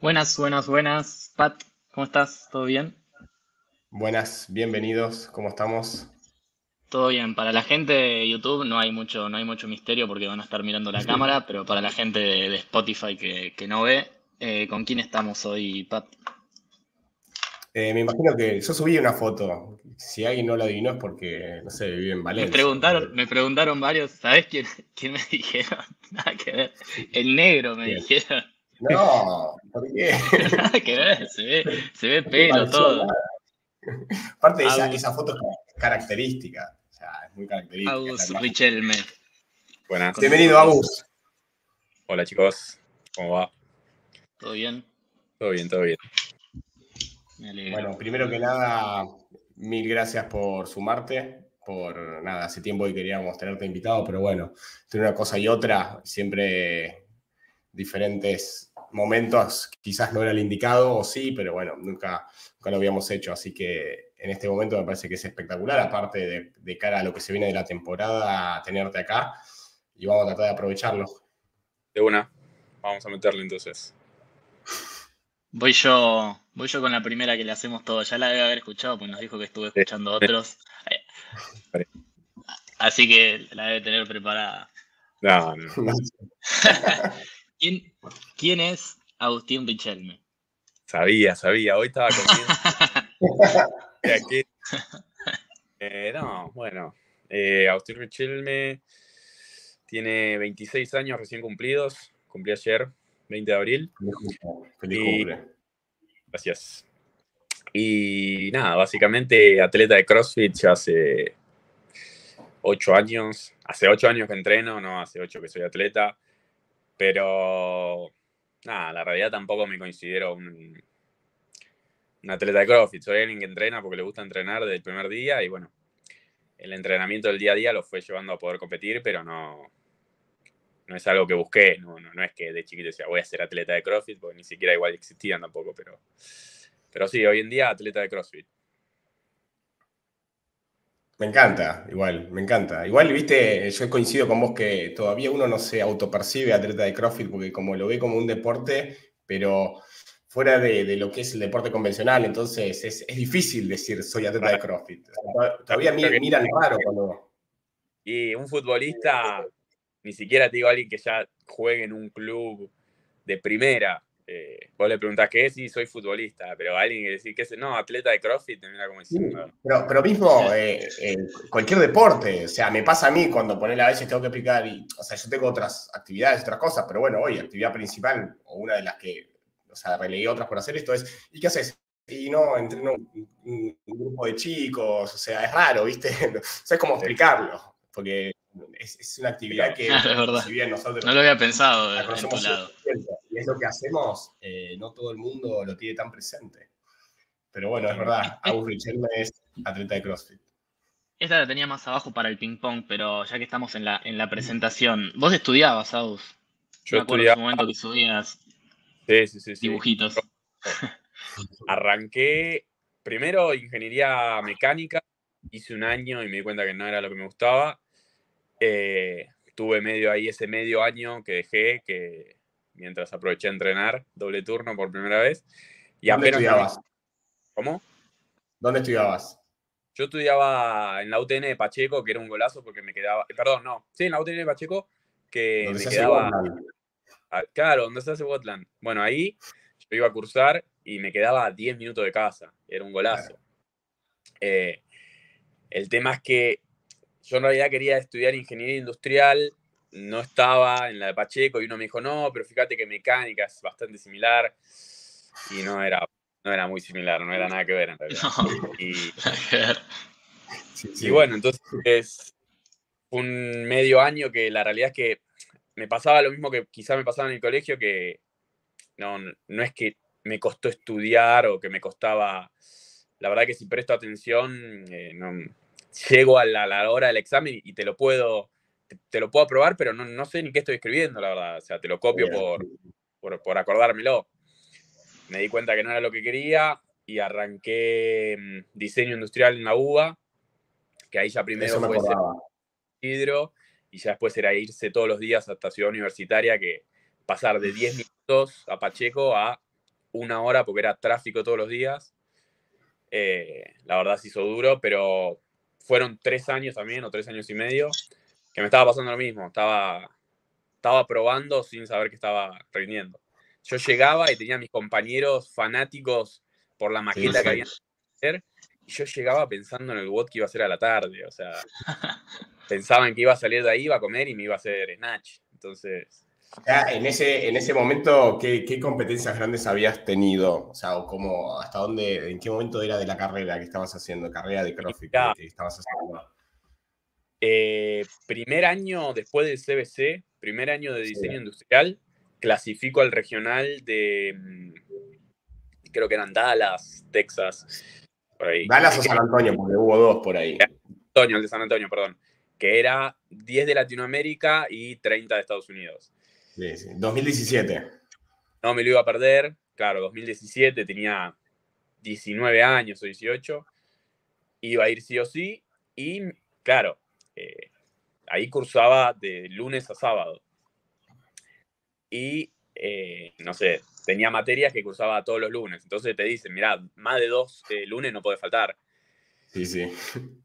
Buenas, buenas, buenas. Pat, ¿cómo estás? ¿Todo bien? Buenas, bienvenidos, ¿cómo estamos? Todo bien. Para la gente de YouTube no hay mucho, no hay mucho misterio porque van a estar mirando la cámara, pero para la gente de, de Spotify que, que no ve, eh, ¿con quién estamos hoy, Pat? Eh, me imagino que yo subí una foto. Si alguien no la adivinó es porque, no sé, vive en Me Valencia. preguntaron, me preguntaron varios, ¿sabés quién, quién me dijeron? Nada que ver. El negro me dijeron. No, que se ve, se ve pelo, todo. Aparte, esa, esa foto es característica. O sea, es muy característica. Agus. Richelme. Buenas. Bienvenido, Agus. Hola chicos, ¿cómo va? ¿Todo bien? Todo bien, todo bien. Me alegro. Bueno, primero que nada, mil gracias por sumarte. Por nada, hace tiempo que queríamos tenerte invitado, pero bueno, entre una cosa y otra, siempre diferentes momentos, quizás no era el indicado, o sí, pero bueno, nunca, nunca lo habíamos hecho. Así que en este momento me parece que es espectacular, aparte de, de cara a lo que se viene de la temporada, tenerte acá y vamos a tratar de aprovecharlo. De una, vamos a meterle entonces. Voy yo, voy yo con la primera que le hacemos todo. Ya la debe haber escuchado, pues nos dijo que estuve escuchando otros. Así que la debe tener preparada. No, no. ¿Quién, quién es Agustín Richelme? Sabía, sabía. Hoy estaba de aquí. Eh, no, bueno. Eh, Agustín Richelme tiene 26 años recién cumplidos. Cumplí ayer, 20 de abril. Feliz Y- cumple. Gracias. Y nada, básicamente atleta de CrossFit ya hace ocho años. Hace ocho años que entreno, no hace ocho que soy atleta. Pero nada, la realidad tampoco me considero un, un atleta de CrossFit. Soy alguien que entrena porque le gusta entrenar desde el primer día y bueno, el entrenamiento del día a día lo fue llevando a poder competir, pero no, no es algo que busqué. No, no, no es que de chiquito decía voy a ser atleta de CrossFit, porque ni siquiera igual existían tampoco, pero, pero sí, hoy en día atleta de CrossFit. Me encanta, igual, me encanta. Igual, viste, yo coincido con vos que todavía uno no se autopercibe atleta de CrossFit porque como lo ve como un deporte, pero fuera de, lo que es el deporte convencional, entonces es, difícil decir soy atleta de CrossFit. O sea, to- todavía mi- miran raro cuando... Y un futbolista, ni siquiera te digo alguien que ya juegue en un club de primera. Eh, vos le preguntás qué es y soy futbolista, pero alguien que decir que es, no, atleta de CrossFit, mira como diciendo, Pero, pero mismo eh, eh, cualquier deporte, o sea, me pasa a mí cuando poner a veces tengo que explicar, y, o sea, yo tengo otras actividades, otras cosas, pero bueno, hoy actividad principal, o una de las que, o sea, relegué otras por hacer esto es, ¿y qué haces? Y no, entreno un, grupo de chicos, o sea, es raro, ¿viste? No sé cómo explicarlo, porque es, es una actividad que, Claro, es verdad. si bien nosotros No lo había pensado la conocemos lado. 100%, y es lo que hacemos, eh, no todo el mundo lo tiene tan presente. Pero bueno, es verdad, Agus Richelme es atleta de CrossFit. Esta la tenía más abajo para el ping pong, pero ya que estamos en la, en la presentación, vos estudiabas, Agus. yo Me en estudiaba, su momento que subías sí, sí, sí, sí. dibujitos. Arranqué primero ingeniería mecánica, hice un año y me di cuenta que no era lo que me gustaba. Eh, tuve medio ahí ese medio año que dejé, que mientras aproveché a entrenar, doble turno por primera vez. Y ¿Dónde estudiabas? ¿Cómo? ¿Dónde estudiabas? Yo estudiaba en la UTN de Pacheco, que era un golazo porque me quedaba. Perdón, no. Sí, en la UTN de Pacheco, que ¿Dónde me se quedaba. Ah, Claro, donde se hace Botland. Bueno, ahí yo iba a cursar y me quedaba a 10 minutos de casa. Era un golazo. Eh, el tema es que yo en realidad quería estudiar ingeniería industrial, no estaba en la de Pacheco y uno me dijo, no, pero fíjate que mecánica es bastante similar. Y no era, no era muy similar, no era nada que ver en realidad. No, Y. Sí, bueno, entonces es un medio año que la realidad es que me pasaba lo mismo que quizá me pasaba en el colegio, que no, no es que me costó estudiar o que me costaba, la verdad que si presto atención, eh, no, llego a la, a la hora del examen y te lo puedo, te, te lo puedo aprobar, pero no, no sé ni qué estoy escribiendo, la verdad, o sea, te lo copio Bien. por, por, por acordármelo. Me di cuenta que no era lo que quería y arranqué mm, diseño industrial en la UBA, que ahí ya primero fue hidro y ya después era irse todos los días hasta Ciudad Universitaria, que pasar de 10 minutos a Pacheco a una hora porque era tráfico todos los días. Eh, la verdad se hizo duro, pero fueron tres años también, o tres años y medio, que me estaba pasando lo mismo. Estaba, estaba probando sin saber que estaba rindiendo. Yo llegaba y tenía mis compañeros fanáticos por la maqueta que habían hacer, y yo llegaba pensando en el WOD que iba a hacer a la tarde. O sea, pensaban que iba a salir de ahí, iba a comer y me iba a hacer snatch. Entonces, en ese, en ese momento, ¿qué, ¿qué, competencias grandes habías tenido? O sea, cómo, hasta dónde, en qué momento era de la carrera que estabas haciendo, carrera de CrossFit que, estabas haciendo. Eh, primer año después del CBC, primer año de diseño industrial, clasifico al regional de, mm, creo que eran Dallas, Texas, por ahí. Dallas o San Antonio, porque hubo dos por ahí. Antonio, el de San Antonio, perdón, que era 10 de Latinoamérica y 30 de Estados Unidos. 2017. No me lo iba a perder. Claro, 2017 tenía 19 años o 18. Iba a ir sí o sí. Y claro, eh, ahí cursaba de lunes a sábado. Y eh, no sé, tenía materias que cursaba todos los lunes. Entonces te dicen, mira, más de dos eh, lunes no puede faltar. Sí, sí.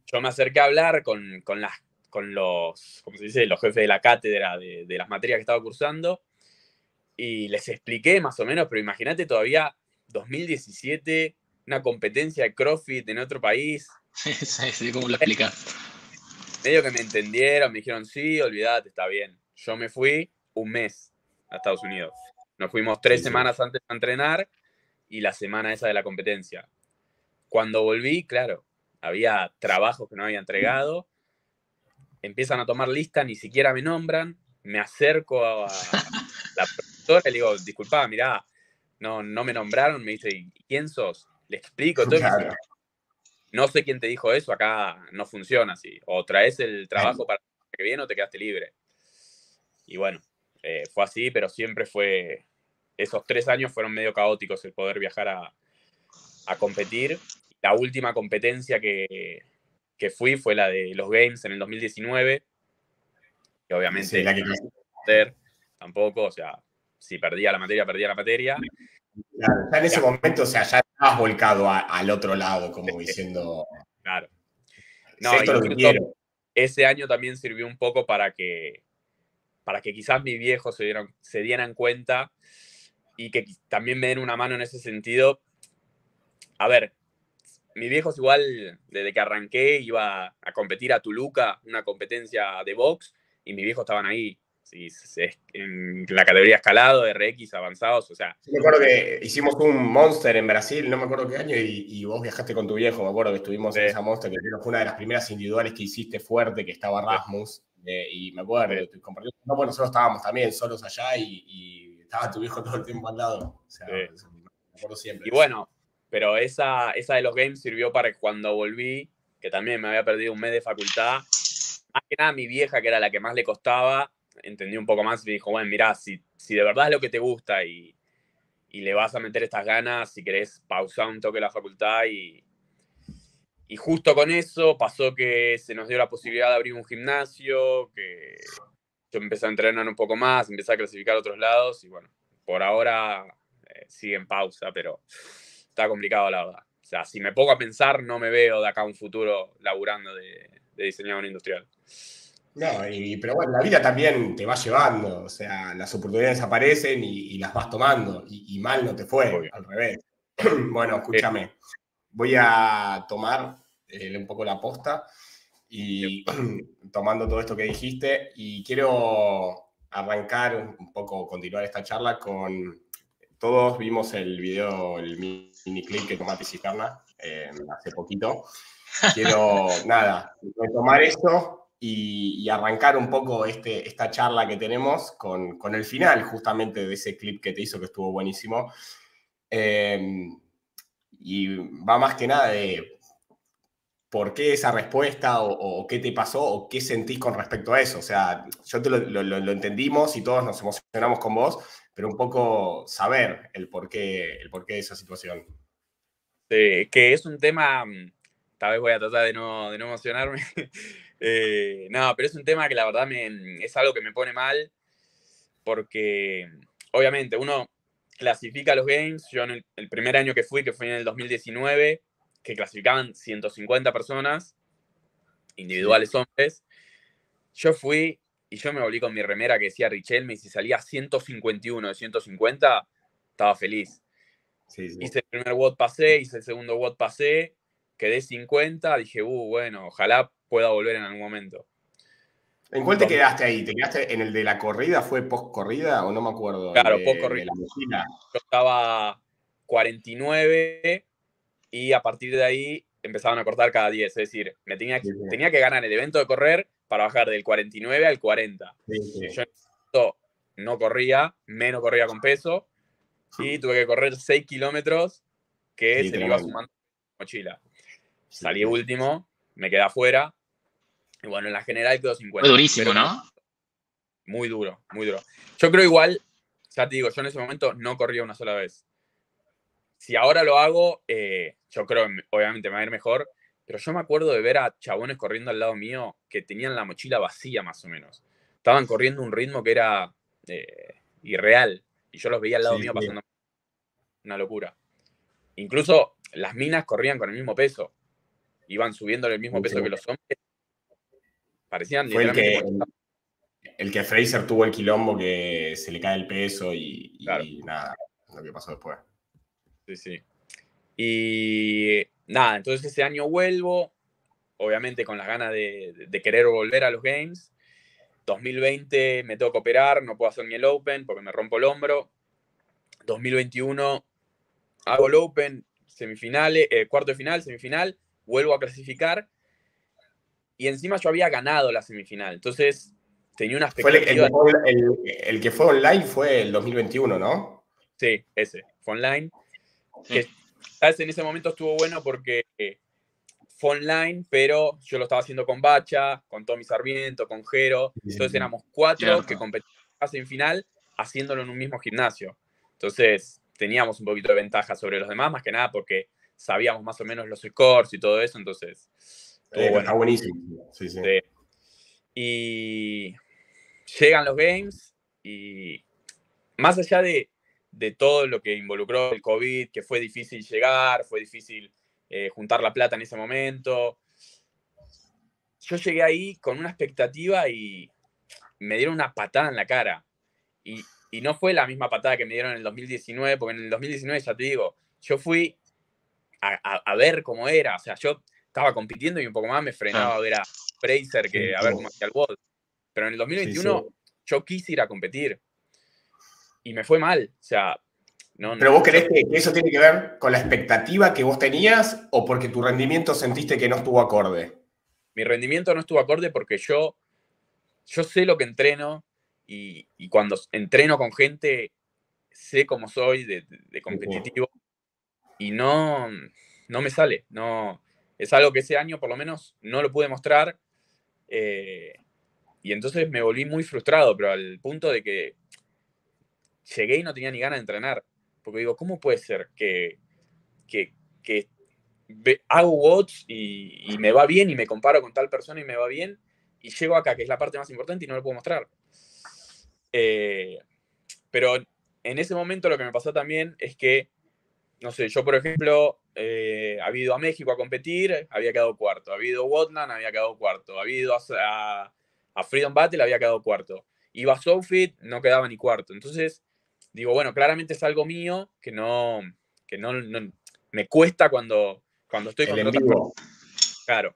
Yo me acerqué a hablar con, con las con los, ¿cómo se dice? los jefes de la cátedra de, las materias que estaba cursando y les expliqué más o menos, pero imagínate todavía 2017, una competencia de CrossFit en otro país. Sí, sí, sí, ¿cómo lo explicas? Medio que me entendieron, me dijeron, sí, olvídate, está bien. Yo me fui un mes a Estados Unidos. Nos fuimos tres semanas antes de entrenar y la semana esa de la competencia. Cuando volví, claro, había trabajos que no había entregado empiezan a tomar lista, ni siquiera me nombran, me acerco a la profesora y le digo, disculpa, mirá, no, no me nombraron, me dice, ¿quién sos? Le explico todo. No sé quién te dijo eso, acá no funciona así. O traes el trabajo para que viene o te quedaste libre. Y bueno, eh, fue así, pero siempre fue, esos tres años fueron medio caóticos el poder viajar a, a competir. La última competencia que, que fui fue la de los Games en el 2019. Que obviamente la que... tampoco, o sea, si perdía la materia, perdía la materia. Claro, ya en ese momento, o sea, ya estabas volcado al otro lado, como diciendo. Claro. No, ese año también sirvió un poco para que, para que quizás mis viejos se dieran, se dieran cuenta y que también me den una mano en ese sentido. A ver, mis viejos igual, desde que arranqué, iba a competir a Tuluca, una competencia de box, y mis viejos estaban ahí, en la categoría escalado, RX, avanzados, o sea... me acuerdo que hicimos un Monster en Brasil, no me acuerdo qué año, y, vos viajaste con tu viejo, me acuerdo que estuvimos en esa Monster, que fue una de las primeras individuales que hiciste fuerte, que estaba Rasmus, eh, y me acuerdo, no, bueno, nosotros estábamos también solos allá, y, estaba tu viejo todo el tiempo al lado, o sea, me acuerdo siempre. Y bueno, pero esa, esa de los games sirvió para que cuando volví, que también me había perdido un mes de facultad, más que nada mi vieja, que era la que más le costaba, entendí un poco más y me dijo, bueno, mira, si, si de verdad es lo que te gusta y, y le vas a meter estas ganas, si querés pausar un toque la facultad y, y justo con eso pasó que se nos dio la posibilidad de abrir un gimnasio, que yo empecé a entrenar un poco más, empecé a clasificar a otros lados y bueno, por ahora eh, sigue en pausa, pero está complicado, la verdad. O sea, si me pongo a pensar, no me veo de acá a un futuro laburando de, diseñador industrial. No, pero bueno, la vida también te va llevando, o sea, las oportunidades aparecen y, las vas tomando, y, mal no te fue, al revés. bueno, escúchame, voy a tomar eh, un poco la posta y tomando todo esto que dijiste, y quiero arrancar un poco, continuar esta charla con todos vimos el video, el mini clip que tomaste Cisterna eh, hace poquito. Quiero, nada, retomar esto y, arrancar un poco este, esta charla que tenemos con, con, el final justamente de ese clip que te hizo que estuvo buenísimo. Em, y va más que nada de por qué esa respuesta o, qué te pasó o qué sentís con respecto a eso. O sea, yo te lo, lo entendimos y todos nos emocionamos con vos, pero un poco saber el porqué, el porqué de esa situación. Sí, que es un tema, mm, tal vez voy a tratar de no, de no emocionarme, eh, no, pero es un tema que la verdad me, es algo que me pone mal, porque obviamente uno clasifica los Games. Yo en el, primer año que fui, que fue en el 2019, que clasificaban 150 personas, individuales hombres, yo fui y yo me volví con mi remera que decía Richelme y si salía 151 de 150, estaba feliz. Hice el primer WOD pasé, hice el segundo WOD pasé, quedé 50, dije, uh, bueno, ojalá pueda volver en algún momento. ¿En cuál te quedaste ahí? ¿Te quedaste en el de la corrida? ¿Fue post corrida o no me acuerdo? Claro, post corrida. Yo estaba 49 y a partir de ahí empezaban a cortar cada 10. Es decir, me tenía, tenía que ganar el evento de correr para bajar del 49 al 40. Yo no corría, menos corría con peso y tuve que correr 6 kilómetros que se me iba sumando mochila. Salí último, me quedé afuera y bueno, en la general quedó 50. Fue durísimo, ¿no? Muy duro, muy duro. Yo creo igual, ya te digo, yo en ese momento no corría una sola vez. Si ahora lo hago, eh, yo creo, obviamente me va a ir mejor, pero yo me acuerdo de ver a chabones corriendo al lado mío que tenían la mochila vacía más o menos. Estaban corriendo un ritmo que era eh, irreal y yo los veía al lado mío pasando una locura. Incluso las minas corrían con el mismo peso. Iban subiendo el mismo peso que los hombres Parecían Fue el que, el que Fraser tuvo el quilombo que se le cae el peso y, nada, lo que pasó después. Sí, sí. Y nada, entonces ese año vuelvo, obviamente con las ganas de, querer volver a los Games. 2020 me tengo que operar, no puedo hacer ni el Open porque me rompo el hombro. 2021 hago el Open, semifinales, eh, cuarto de final, semifinal, vuelvo a clasificar y encima yo había ganado la semifinal. Entonces tenía una expectativa. el, que fue online fue el 2021, ¿no? Sí, ese, fue online. ¿Sabes? En ese momento estuvo bueno porque eh, fue online, pero yo lo estaba haciendo con Bacha, con Tommy Sarmiento, con Jero. Entonces éramos cuatro que competíamos en semifinal haciéndolo en un mismo gimnasio. Entonces teníamos un poquito de ventaja sobre los demás, más que nada porque sabíamos más o menos los scores y todo eso. Entonces Está buenísimo. Sí, sí. Y llegan los games y más allá de, todo lo que involucró el COVID, que fue difícil llegar, fue difícil eh, juntar la plata en ese momento, yo llegué ahí con una expectativa y me dieron una patada en la cara. Y, no fue la misma patada que me dieron en el 2019, porque en el 2019, ya te digo, yo fui a, a ver cómo era. O sea, yo estaba compitiendo y un poco más me frenaba a ver a Fraser que a ver cómo hacía el WOD. Pero en el 2021 yo quise ir a competir y me fue mal. O sea, no, ¿Pero vos crees que eso tiene que ver con la expectativa que vos tenías o porque tu rendimiento sentiste que no estuvo acorde? Mi rendimiento no estuvo acorde porque yo, yo sé lo que entreno y, cuando entreno con gente sé cómo soy de, de competitivo y no, no me sale. No, es algo que ese año por lo menos no lo pude mostrar. Eh, y entonces me volví muy frustrado, pero al punto de que llegué y no tenía ni ganas de entrenar. Porque digo, ¿cómo puede ser que, que, hago watch y, me va bien y me comparo con tal persona y me va bien y llego acá, que es la parte más importante y no lo puedo mostrar? Eh, pero en ese momento lo que me pasó también es que, no sé, yo por ejemplo eh, ha ido a México a competir, había quedado cuarto. Ha habido Wotland, había quedado cuarto. Ha habido a, Freedom Battle, había quedado cuarto. Iba a Sofit, no quedaba ni cuarto. Entonces, digo, bueno, claramente es algo mío que no, que no, me cuesta cuando, cuando estoy con vivo. Claro.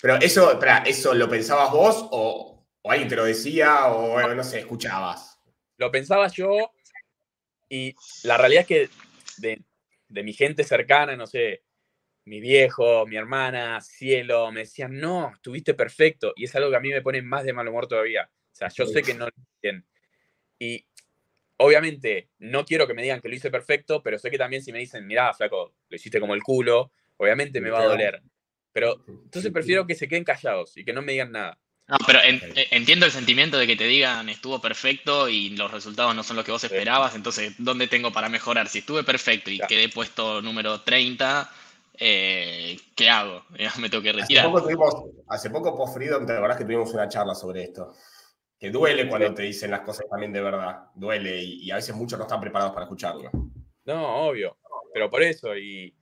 Pero eso, ¿eso lo pensabas vos o, o, alguien te lo decía o no sé, escuchabas? Lo pensaba yo y la realidad es que de, de mi gente cercana, no sé, mi viejo, mi hermana, Cielo, me decían, no, estuviste perfecto. Y es algo que a mí me pone más de mal humor todavía. O sea, yo sé que no lo bien. Y obviamente no quiero que me digan que lo hice perfecto, pero sé que también si me dicen, mirá, flaco, lo hiciste como el culo, obviamente me va a doler. Pero entonces prefiero que se queden callados y que no me digan nada. No, pero eh, entiendo el sentimiento de que te digan estuvo perfecto y los resultados no son los que vos esperabas, entonces, ¿dónde tengo para mejorar? Si estuve perfecto y quedé puesto número 30, eh, ¿qué hago? Me tengo que retirar. Hace poco, tuvimos, hace poco post Freedom, te acordás que tuvimos una charla sobre esto. Que duele cuando te dicen las cosas también de verdad, duele y, a veces muchos no están preparados para escucharlo. No, obvio, pero por eso, y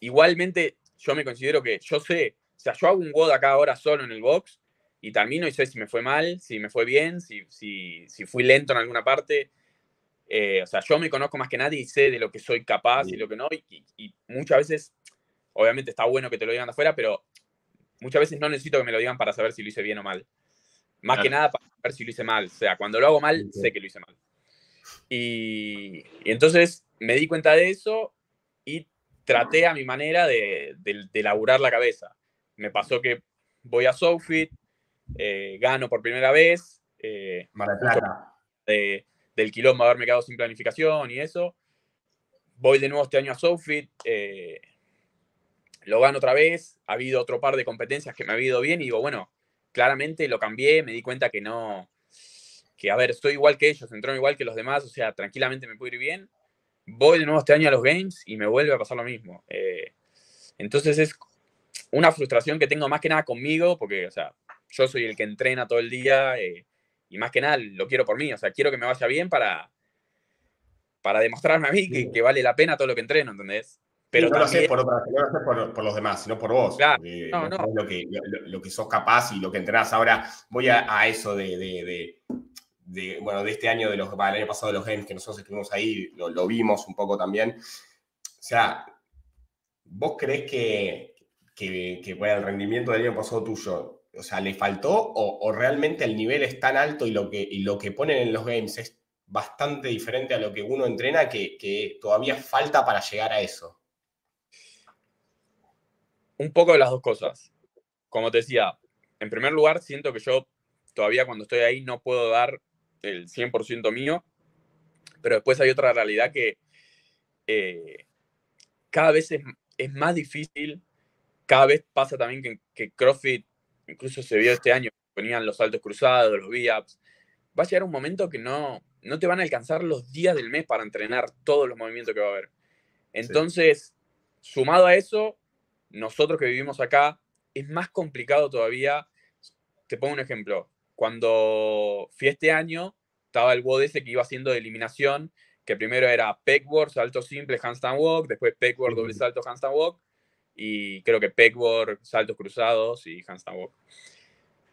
igualmente yo me considero que yo sé, o sea, yo hago un WOD acá ahora solo en el box y termino y sé si me fue mal, si me fue bien, si, si, si fui lento en alguna parte. Eh, o sea, yo me conozco más que nadie y sé de lo que soy capaz y lo que no, y, y muchas veces, obviamente está bueno que te lo digan de afuera, pero muchas veces no necesito que me lo digan para saber si lo hice bien o mal. Más que nada para ver si lo hice mal. O sea, cuando lo hago mal, sé que lo hice mal. Y, entonces me di cuenta de eso y traté a mi manera de, de, laburar la cabeza. Me pasó que voy a Sofit, eh, gano por primera vez. Eh, del quilombo haberme quedado sin planificación y eso. Voy de nuevo este año a Sofit. Eh, lo gano otra vez. Ha habido otro par de competencias que me ha ido bien y digo, bueno, claramente lo cambié, me di cuenta que no, que a ver, estoy igual que ellos, entró igual que los demás, o sea, tranquilamente me puedo ir bien. Voy de nuevo este año a los games y me vuelve a pasar lo mismo. Eh, entonces es una frustración que tengo más que nada conmigo, porque, o sea, yo soy el que entrena todo el día eh, y más que nada lo quiero por mí, o sea, quiero que me vaya bien para, para demostrarme a mí que, que vale la pena todo lo que entreno, ¿entendés? Pero no, lo sé por por, los demás, sino por vos. Claro, no, no. Lo, que, lo, que sos capaz y lo que entrenás. Ahora voy a, eso de, bueno, de este año, de los, el año pasado de los games que nosotros estuvimos ahí, lo, vimos un poco también. O sea, ¿vos crees que, que, el rendimiento del año pasado tuyo, o sea, le faltó o, realmente el nivel es tan alto y lo, que, y lo que ponen en los games es bastante diferente a lo que uno entrena que, que todavía falta para llegar a eso? Un poco de las dos cosas. Como te decía, en primer lugar, siento que yo todavía cuando estoy ahí no puedo dar el 100% mío, pero después hay otra realidad que eh, cada vez es, más difícil, cada vez pasa también que, que, CrossFit, incluso se vio este año, ponían los saltos cruzados, los V-ups, va a llegar un momento que no, no te van a alcanzar los días del mes para entrenar todos los movimientos que va a haber. Entonces, sumado a eso, nosotros que vivimos acá, es más complicado todavía. Te pongo un ejemplo. Cuando fui este año, estaba el WOD ese que iba haciendo de eliminación, que primero era pegboard, salto simple, handstand walk, después pegboard, doble salto, handstand walk, y creo que pegboard, saltos cruzados y handstand walk.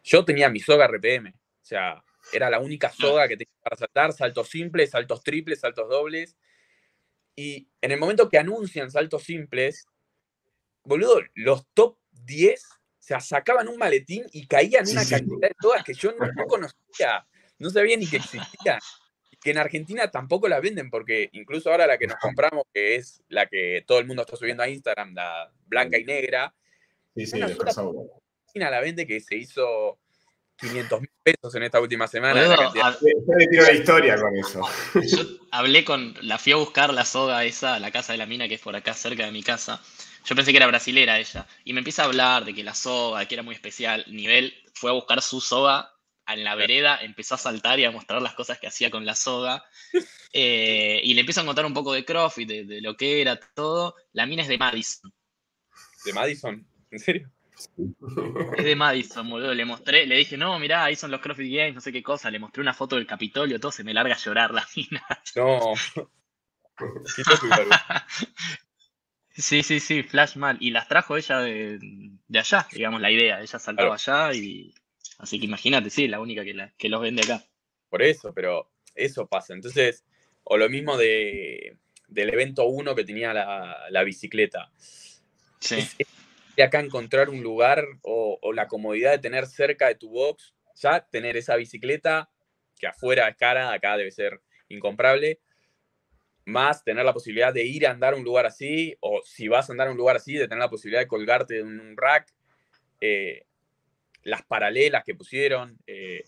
Yo tenía mi soga RPM, o sea, era la única soga que tenía para saltar, saltos simples, saltos triples, saltos dobles. Y en el momento que anuncian saltos simples, boludo, los top 10, o sea, sacaban un maletín y caían una cantidad de todas que yo no, conocía, no sabía ni que existían. Que en Argentina tampoco la venden, porque incluso ahora la que nos compramos, que es la que todo el mundo está subiendo a Instagram, la blanca y negra, sí, sí, Argentina la vende que se hizo 500 mil pesos en esta última semana. la historia con eso. Yo hablé con, la fui a buscar la soga esa a la casa de la mina, que es por acá cerca de mi casa. Yo pensé que era brasilera ella. Y me empieza a hablar de que la soga, que era muy especial, nivel, fue a buscar su soga en la vereda, empezó a saltar y a mostrar las cosas que hacía con la soga. Eh, y le empiezo a contar un poco de CrossFit, de, lo que era todo. La mina es de Madison. ¿De Madison? ¿En serio? Es de Madison, boludo. Le mostré, le dije, no, mirá, ahí son los CrossFit Games, no sé qué cosa. Le mostré una foto del Capitolio, todo se me larga a llorar la mina. No. Sí, sí, sí, Flash mal. Y las trajo ella de, allá, digamos, la idea. Ella saltó allá y. Así que imagínate, sí, la única que, la, que los vende acá. Por eso, pero eso pasa. Entonces, o lo mismo de, del evento 1 que tenía la, bicicleta. Sí. de acá encontrar un lugar o, o, la comodidad de tener cerca de tu box, ya tener esa bicicleta, que afuera es cara, acá debe ser incomparable, más tener la posibilidad de ir a andar a un lugar así, o si vas a andar a un lugar así, de tener la posibilidad de colgarte de un rack, eh, las paralelas que pusieron. Eh,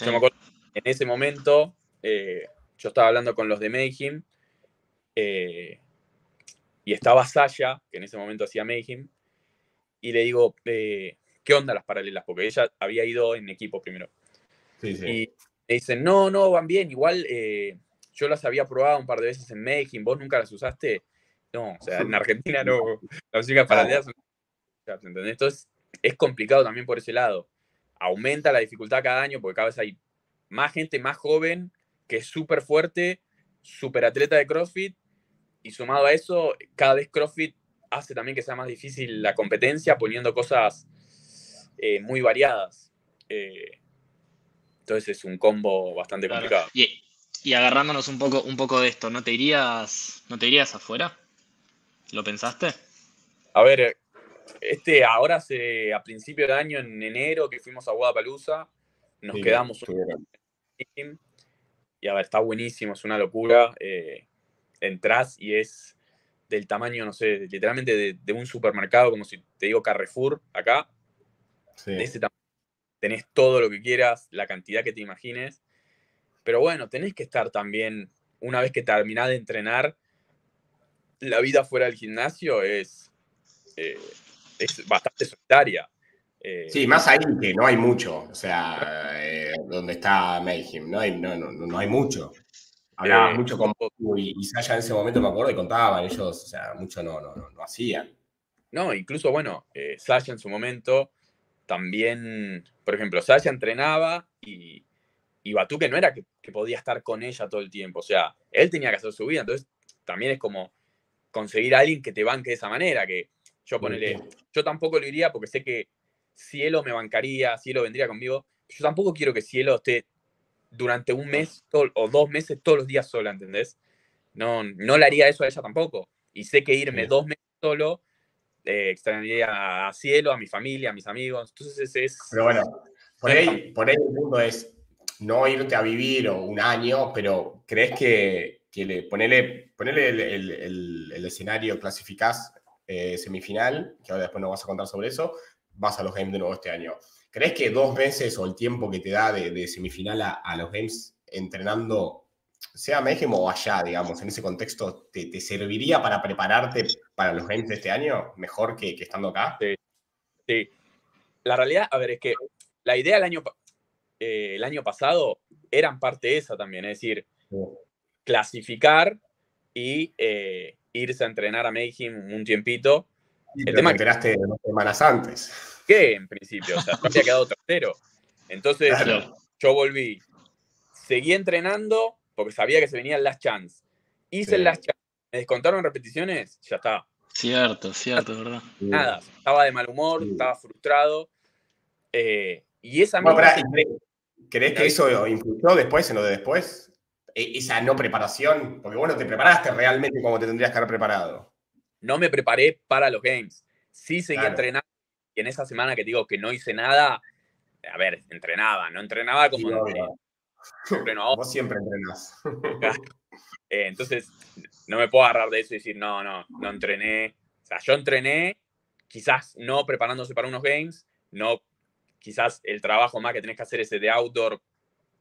yo me acuerdo, en ese momento, eh, yo estaba hablando con los de Mayhem, y estaba Sasha, que en ese momento hacía Mayhem, y le digo, ¿qué onda las paralelas? Porque ella había ido en equipo primero. Y me dicen, no, no, van bien, igual yo las había probado un par de veces en México, vos nunca las usaste. No, o sea, en Argentina no. La música para son. ¿Entendés? Entonces es complicado también por ese lado. Aumenta la dificultad cada año porque cada vez hay más gente más joven que es súper fuerte, súper atleta de CrossFit. Y sumado a eso, cada vez CrossFit hace también que sea más difícil la competencia poniendo cosas eh, muy variadas. Eh, entonces es un combo bastante complicado. Y, agarrándonos un poco, un poco de esto, ¿no te irías, no te irías afuera? ¿Lo pensaste? A ver, este ahora hace a principio de año, en enero, que fuimos a Guadalajara, nos quedamos y a ver, está buenísimo, es una locura. Eh, entras y es del tamaño, no sé, literalmente de, un supermercado, como si te digo Carrefour acá. De ese tamaño. Tenés todo lo que quieras, la cantidad que te imagines. Pero bueno, tenés que estar también, una vez que terminás de entrenar, la vida fuera del gimnasio es, eh, es bastante solitaria. Eh, sí, más ahí que no hay mucho. O sea, eh, donde está Mayhem, no hay, no, no, no hay mucho. Hablaba mucho con y, y Sasha en ese momento me acuerdo y contaban, ellos, o sea, mucho no, no, no, hacían. No, incluso, bueno, Sasha en su momento también, por ejemplo, Sasha entrenaba y, y Batuque no era que, podía estar con ella todo el tiempo, o sea, él tenía que hacer su vida, entonces también es como conseguir a alguien que te banque de esa manera, que yo ponele, yo tampoco lo iría porque sé que Cielo me bancaría, Cielo vendría conmigo, yo tampoco quiero que Cielo esté durante un mes o dos meses todos los días sola, ¿entendés? No, no le haría eso a ella tampoco. Y sé que irme dos meses solo eh, extrañaría a Cielo, a mi familia, a mis amigos. Entonces es... Pero bueno, por ahí, por ahí el punto es no irte a vivir o un año, pero ¿crees que, que le, ponele, el, escenario, clasificás eh, semifinal, que ahora después no vas a contar sobre eso, vas a los Games de nuevo este año. ¿Crees que dos meses o el tiempo que te da de, semifinal a, los Games entrenando sea Mayhem o allá, digamos, en ese contexto, ¿te, serviría para prepararte para los games de este año mejor que, estando acá? Sí. La realidad, a ver, es que la idea del año, eh, el año pasado eran parte esa también, es decir, clasificar y eh, irse a entrenar a Mayhem un tiempito. el tema te enteraste que, dos semanas antes. Que en principio, o sea, había quedado tercero. Entonces, yo volví, seguí entrenando, porque sabía que se venía el last chance. Hice el last chance, me descontaron repeticiones, ya está. Cierto, cierto, verdad. Nada, estaba de mal humor, estaba frustrado. Eh, y esa ¿Crees que eso influyó después en lo de después? E, esa no preparación, porque bueno, te preparaste realmente como te tendrías que haber preparado. No me preparé para los games. Sí seguí entrenando. Y en esa semana que digo que no hice nada, a ver, entrenaba, no entrenaba como Vos siempre entrenas. Eh, entonces, no me puedo agarrar de eso y decir, no, no, no entrené. O sea, yo entrené, quizás no preparándose para unos games, no, quizás el trabajo más que tenés que hacer es de outdoor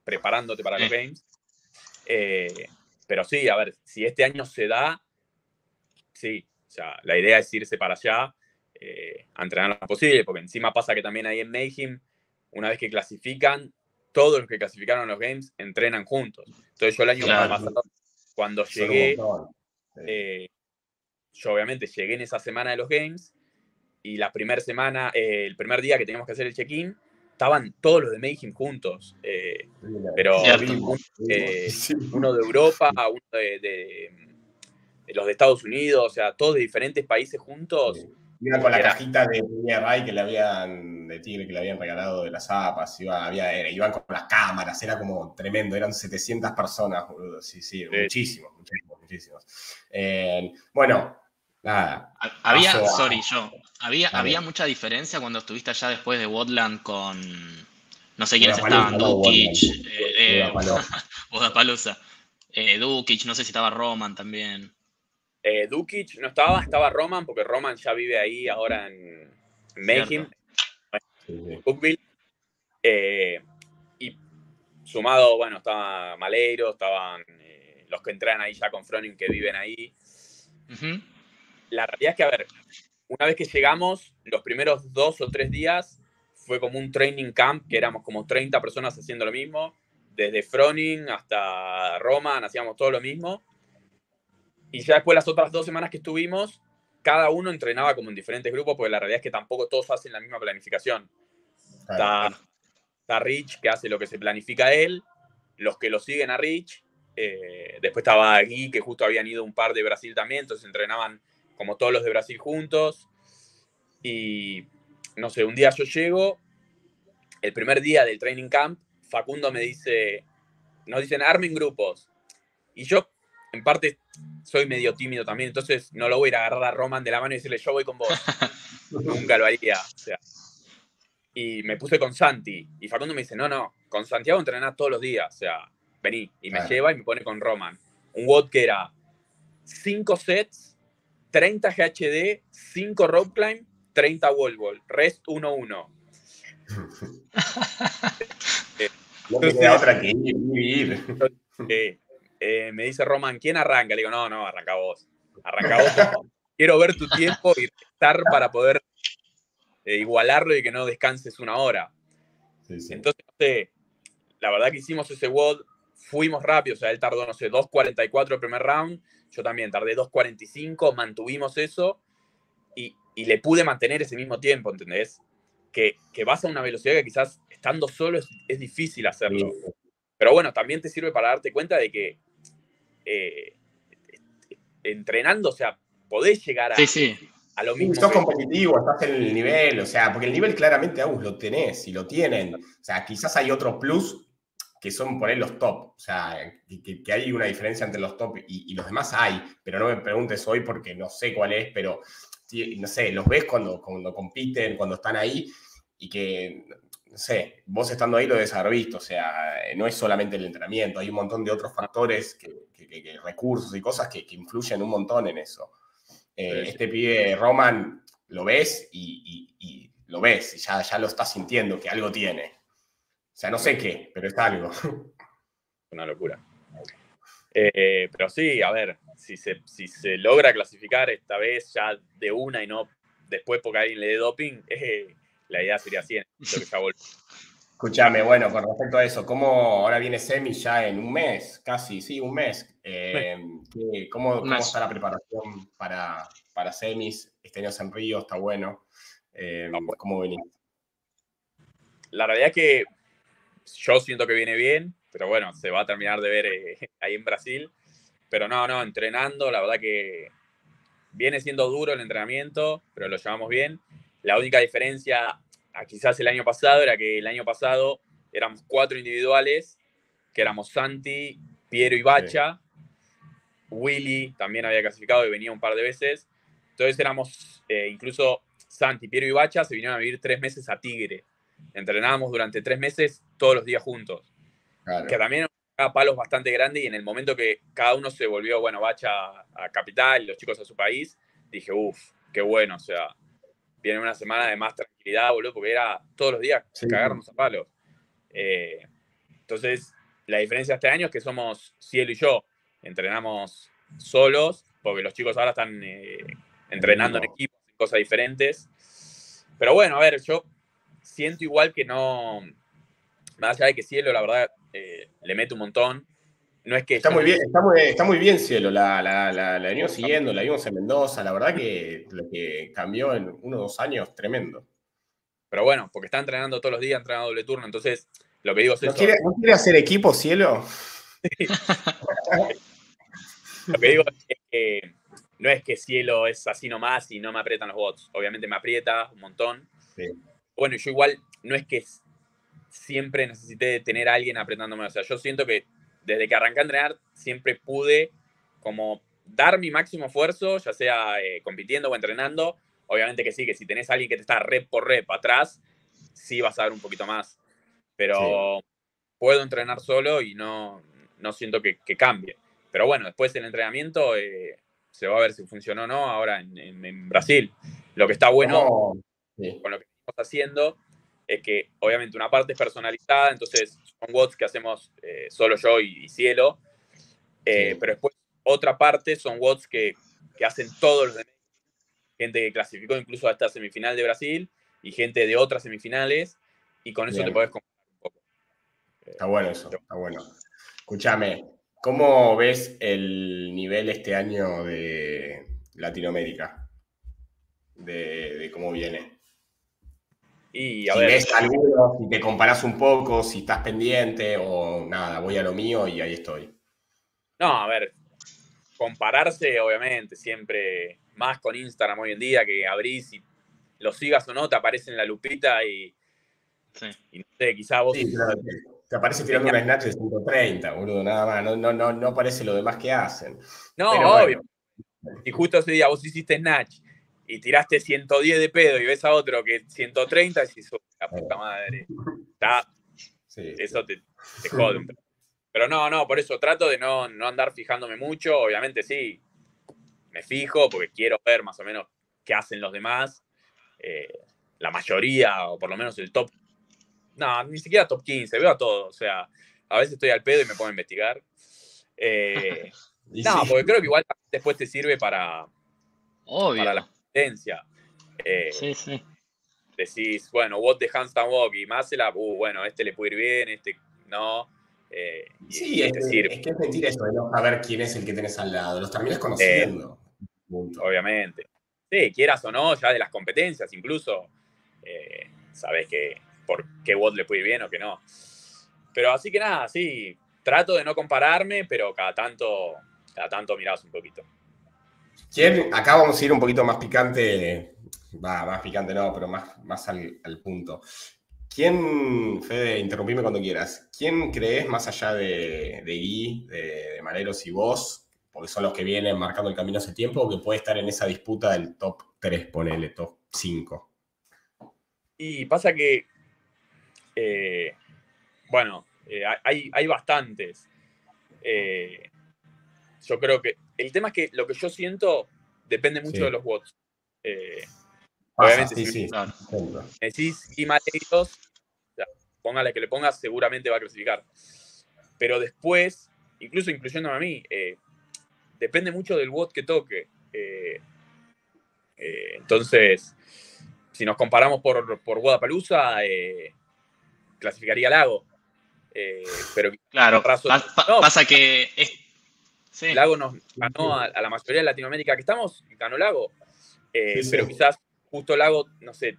preparándote para los games. Eh, pero sí, a ver, si este año se da, sí, o sea, la idea es irse para allá eh, a entrenar lo posible, porque encima pasa que también ahí en Mayhem, una vez que clasifican, todos los que clasificaron los games entrenan juntos. Entonces yo el año pasado, cuando llegué, eh, yo obviamente llegué en esa semana de los games y la primera semana, eh, el primer día que teníamos que hacer el check-in, estaban todos los de Mayhem juntos. Eh, pero uno de Europa, uno de, los de Estados Unidos, o sea, todos de diferentes países juntos. Iban con la cajita de Ray que le habían, de Tigre que le habían regalado de las zapas, iba, había, iban con las cámaras, era como tremendo, eran 700 personas, boludo, sí, sí, muchísimos, muchísimos, muchísimos. Eh, bueno, nada. Había, sorry, yo, había, había mucha diferencia cuando estuviste allá después de Wotland con, no sé quiénes estaban, Dukic, eh, eh, eh, Dukic, no sé si estaba Roman también. Eh, Dukic no estaba, estaba Roman, porque Roman ya vive ahí ahora en Mayhem, eh, y sumado, bueno, estaba Maleiro, estaban eh, los que entran ahí ya con Froning que viven ahí. La realidad es que, a ver, una vez que llegamos, los primeros dos o tres días fue como un training camp, que éramos como 30 personas haciendo lo mismo, desde Froning hasta Roman, hacíamos todo lo mismo y ya después las otras dos semanas que estuvimos, cada uno entrenaba como en diferentes grupos, porque la realidad es que tampoco todos hacen la misma planificación. Está, Rich, que hace lo que se planifica él, los que lo siguen a Rich. Eh, después estaba Gui, que justo habían ido un par de Brasil también, entonces entrenaban como todos los de Brasil juntos. Y no sé, un día yo llego, el primer día del training camp, Facundo me dice, nos dicen armen grupos. Y yo, en parte, soy medio tímido también, entonces no lo voy a ir a agarrar a Roman de la mano y decirle, yo voy con vos. Nunca lo haría. O sea, y me puse con Santi. Y Facundo me dice, no, no, con Santiago entrenás todos los días. O sea, vení. Y me lleva y me pone con Roman. Un WOD que era 5 sets, 30 GHD, 5 rope climb, 30 wall ball. Rest 1-1. no tenía otra que ir. Eh, eh, me dice Roman, ¿quién arranca? Le digo, no, no, arranca vos. Arranca vos. Quiero ver tu tiempo y estar para poder eh, igualarlo y que no descanses una hora. Entonces, la verdad que hicimos ese WOD, fuimos rápido, o sea, él tardó, no sé, 2.44 el primer round, yo también tardé 2.45, mantuvimos eso y, le pude mantener ese mismo tiempo, ¿entendés? Que, vas a una velocidad que quizás estando solo es, difícil hacerlo. Pero bueno, también te sirve para darte cuenta de que eh, entrenando, o sea, podés llegar a, sí, sí a lo mismo. Sos competitivo, estás en el nivel, o sea, porque el nivel claramente, aún lo tenés y lo tienen. O sea, quizás hay otros plus que son poner los top, o sea, que, hay una diferencia entre los top y, los demás hay, pero no me preguntes hoy porque no sé cuál es, pero no sé, los ves cuando, cuando compiten, cuando están ahí y que, no sé, vos estando ahí lo debes haber visto, o sea, no es solamente el entrenamiento, hay un montón de otros factores, que, recursos y cosas que influyen un montón en eso. Eh, este pibe Roman lo ves y, lo ves, y ya, ya lo estás sintiendo, que algo tiene. O sea, no sé qué, pero es algo. Una locura. Eh, pero sí, a ver, si se, si se logra clasificar esta vez ya de una y no después porque alguien le dé doping, eh, la idea sería 100, Escúchame, bueno, con respecto a eso, ¿cómo ahora viene Semi ya en un mes? Casi, sí, un mes. Eh, ¿cómo, está la preparación para, para semis? Este año en Río, está bueno. Eh, ¿Cómo venís? La realidad es que yo siento que viene bien, pero bueno, se va a terminar de ver eh, ahí en Brasil. Pero no, no, entrenando, la verdad que viene siendo duro el entrenamiento, pero lo llevamos bien. La única diferencia quizás el año pasado era que el año pasado éramos cuatro individuales, que éramos Santi, Piero y Bacha. Willy también había clasificado y venía un par de veces. Entonces éramos, eh, incluso Santi, Piero y Bacha se vinieron a vivir tres meses a Tigre. Entrenábamos durante tres meses todos los días juntos. Que también era palos bastante grandes y en el momento que cada uno se volvió, bueno, Bacha a Capital los chicos a su país, dije, uff, qué bueno, o sea, viene una semana de más tranquilidad, boludo, porque era todos los días cagarnos a palos. Eh, entonces, la diferencia este año es que somos Cielo y yo. Entrenamos solos, porque los chicos ahora están eh, entrenando en equipos, cosas diferentes. Pero bueno, a ver, yo siento igual que no, más allá de que Cielo, la verdad, eh, le mete un montón, no es que está muy bien, está muy, está muy bien, Cielo. La, la, la, venimos siguiendo, la vimos en Mendoza. La verdad que lo que cambió en uno o dos años, tremendo. Pero bueno, porque está entrenando todos los días, entrenando doble turno. Entonces, lo que digo es ¿No Quiere, ¿No quiere hacer equipo, Cielo? lo que digo es que no es que Cielo es así nomás y no me aprietan los bots. Obviamente me aprieta un montón. Bueno, yo igual no es que siempre necesité tener a alguien apretándome. O sea, yo siento que desde que arranqué a entrenar, siempre pude como dar mi máximo esfuerzo, ya sea eh, compitiendo o entrenando. Obviamente que sí, que si tenés a alguien que te está rep por rep atrás, sí vas a dar un poquito más. Pero puedo entrenar solo y no, no siento que, cambie. Pero bueno, después del entrenamiento eh, se va a ver si funcionó o no ahora en, Brasil. Lo que está bueno con lo que haciendo es que obviamente una parte es personalizada, entonces son WOTS que hacemos eh, solo yo y, Cielo, eh, pero después otra parte son WOTS que, que hacen todos los demás, gente que clasificó incluso a esta semifinal de Brasil y gente de otras semifinales, y con eso te puedes comparar un poco. Está bueno eso, está bueno. Escúchame, ¿cómo ves el nivel este año de Latinoamérica? de cómo viene. Y a si ves alguno, si te comparás un poco, si estás pendiente o nada, voy a lo mío y ahí estoy. No, a ver, compararse, obviamente, siempre más con Instagram hoy en día, que abrís y lo sigas o no, te aparece en la lupita y, sí. y no sé, quizás vos... Sí, te aparece tirando una snatch de 130, boludo, nada más, no, no, no, no aparece lo demás que hacen. No, obvio. Y justo ese día vos hiciste snatch y tiraste 110 de pedo y ves a otro que 130 y dices, la puta madre. Está, Eso te, te jode. Pero no, no, por eso trato de no, no andar fijándome mucho. Obviamente sí, me fijo porque quiero ver más o menos qué hacen los demás. Eh, la mayoría, o por lo menos el top. No, ni siquiera top 15, veo a todos. O sea, a veces estoy al pedo y me pongo a investigar. Eh, no, porque creo que igual después te sirve para, Obvio. la competencia. Eh, sí, sí. Decís, bueno, what the handstand walk y más la, uh, bueno, este le puede ir bien, este no. Eh, sí, es, que es mentira eso de no saber quién es el que tenés al lado. Los terminas conociendo. obviamente. Sí, quieras o no, ya de las competencias, incluso eh, sabes que por qué bot le puede ir bien o que no. Pero así que nada, sí, trato de no compararme, pero cada tanto, cada tanto mirás un poquito. ¿Quién? Acá vamos a ir un poquito más picante, va, más picante no, pero más, al, punto. ¿Quién, Fede, interrumpime cuando quieras, quién crees más allá de, de Gui, de, Maneros y vos, porque son los que vienen marcando el camino hace tiempo, que puede estar en esa disputa del top 3, ponele, top 5? Y pasa que, eh, bueno, eh, hay, hay, bastantes. Eh, yo creo que el tema es que lo que yo siento depende mucho de los bots. Obviamente, sí, si decís y Maleiros, póngale que le pongas, seguramente va a clasificar. Pero después, incluso incluyéndome a mí, eh, depende mucho del bot que toque. Eh, eh, entonces, si nos comparamos por, por Guadalajara, clasificaría Lago. pero claro, pasa que Lago nos ganó a, la mayoría de Latinoamérica que estamos, ganó Lago. pero quizás justo Lago, no sé,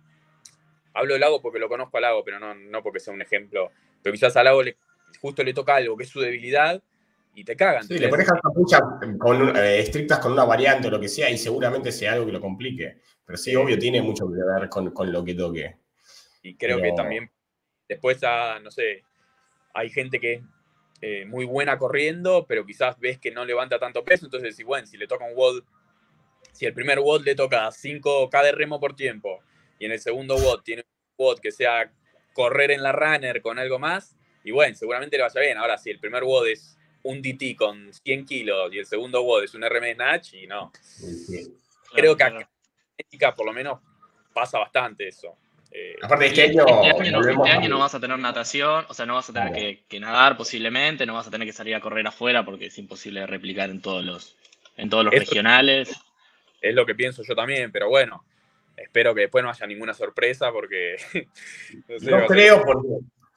hablo de Lago porque lo conozco a Lago, pero no, no porque sea un ejemplo, pero quizás a Lago le, justo le toca algo que es su debilidad y te cagan. Sí, le pones capuchas con, eh, estrictas con una variante o lo que sea y seguramente sea algo que lo complique. Pero sí, obvio, tiene mucho que ver con, lo que toque. Y creo que también después, no sé, hay gente que eh, muy buena corriendo, pero quizás ves que no levanta tanto peso, entonces, bueno, si le toca un WOD si el primer WOD le toca 5K de remo por tiempo y en el segundo WOD tiene un WOD que sea correr en la runner con algo más, y bueno, seguramente le vaya bien. Ahora, si el primer WOD es un DT con 100 kilos y el segundo WOD es un RM Snatch, y no. Creo que acá, por lo menos, pasa bastante eso. Eh, Aparte de este año, este, este año, no vas a tener natación, o sea, no vas a tener que, nadar posiblemente, no vas a tener que salir a correr afuera porque es imposible replicar en todos los, en todos los regionales. es lo que pienso yo también, pero bueno, espero que después no haya ninguna sorpresa porque... no, creo, porque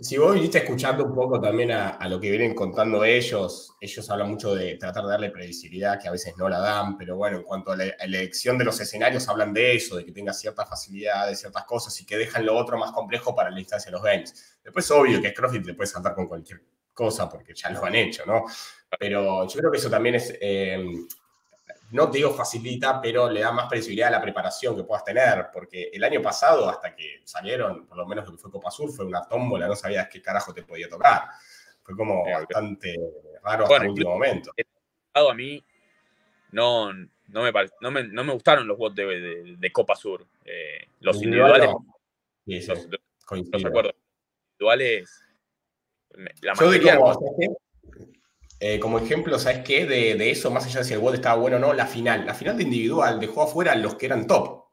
si vos viniste escuchando un poco también a, lo que vienen contando ellos, ellos hablan mucho de tratar de darle previsibilidad, que a veces no la dan, pero bueno, en cuanto a la, elección de los escenarios, hablan de eso, de que tenga cierta facilidad de ciertas cosas y que dejan lo otro más complejo para la instancia de los games. Después, obvio que CrossFit, te puedes saltar con cualquier cosa porque ya lo han hecho, ¿no? Pero yo creo que eso también es, eh, no te digo facilita, pero le da más previsibilidad a la preparación que puedas tener, porque el año pasado, hasta que salieron, por lo menos lo que fue Copa Sur, fue una tómbola, no sabías qué carajo te podía tocar. Fue como bastante raro hasta el último momento. A mí no, no, me, no, me, no me gustaron los bots de, Copa Sur. Eh, los individuales. Sí, sí, los, los, acuerdos individuales. La mayoría. Eh, como ejemplo, ¿sabes qué? De, eso, más allá de si el WOD estaba bueno o no, la final. La final de individual dejó afuera a los que eran top.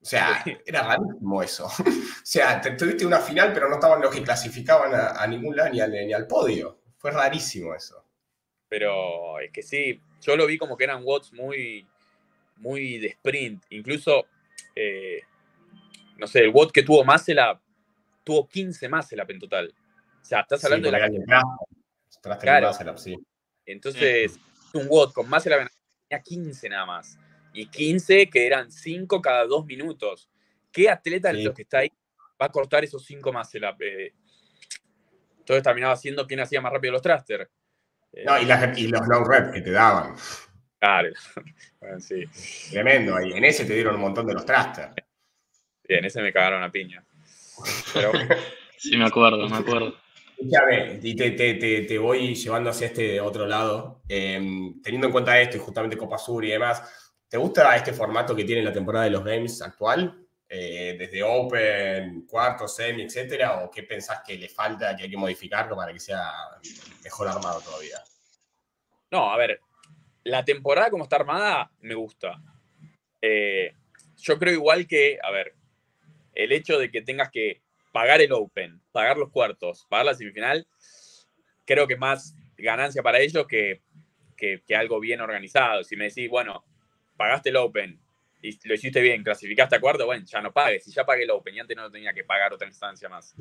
O sea, era rarísimo eso. o sea, tuviste una final, pero no estaban los que clasificaban a, ningún lado ni al, podio. Fue rarísimo eso. Pero es que sí, yo lo vi como que eran WODs muy, muy de sprint. Incluso, eh, no sé, el WOD que tuvo más la tuvo 15 más en total. O sea, estás hablando de la... Claro. sí. Entonces, un WOD con más de la tenía 15 nada más. Y 15 que eran 5 cada 2 minutos. ¿Qué atleta de los que está ahí va a cortar esos 5 más el AP. Entonces terminaba siendo quien hacía más rápido los thruster. No, y, los long reps que te daban. Claro, sí. Tremendo ahí. En ese te dieron un montón de los thruster. Sí, en ese me cagaron a piña. sí, me acuerdo, me acuerdo. Y te, voy llevando hacia este otro lado. Em, teniendo en cuenta esto y justamente Copa Sur y demás, ¿te gusta este formato que tiene la temporada de los games actual? Eh, desde Open, cuarto, semi, etcétera, o qué pensás que le falta, que hay que modificarlo para que sea mejor armado todavía? No, a ver, la temporada como está armada me gusta. Eh, yo creo igual que, a ver, el hecho de que tengas que pagar el Open, pagar los cuartos, pagar la semifinal, creo que más ganancia para ellos que, que, que algo bien organizado. Si me decís, bueno, pagaste el Open, y lo hiciste bien, clasificaste a cuarto, bueno, ya no pagues. Si ya pagué el Open y antes no tenía que pagar otra instancia más.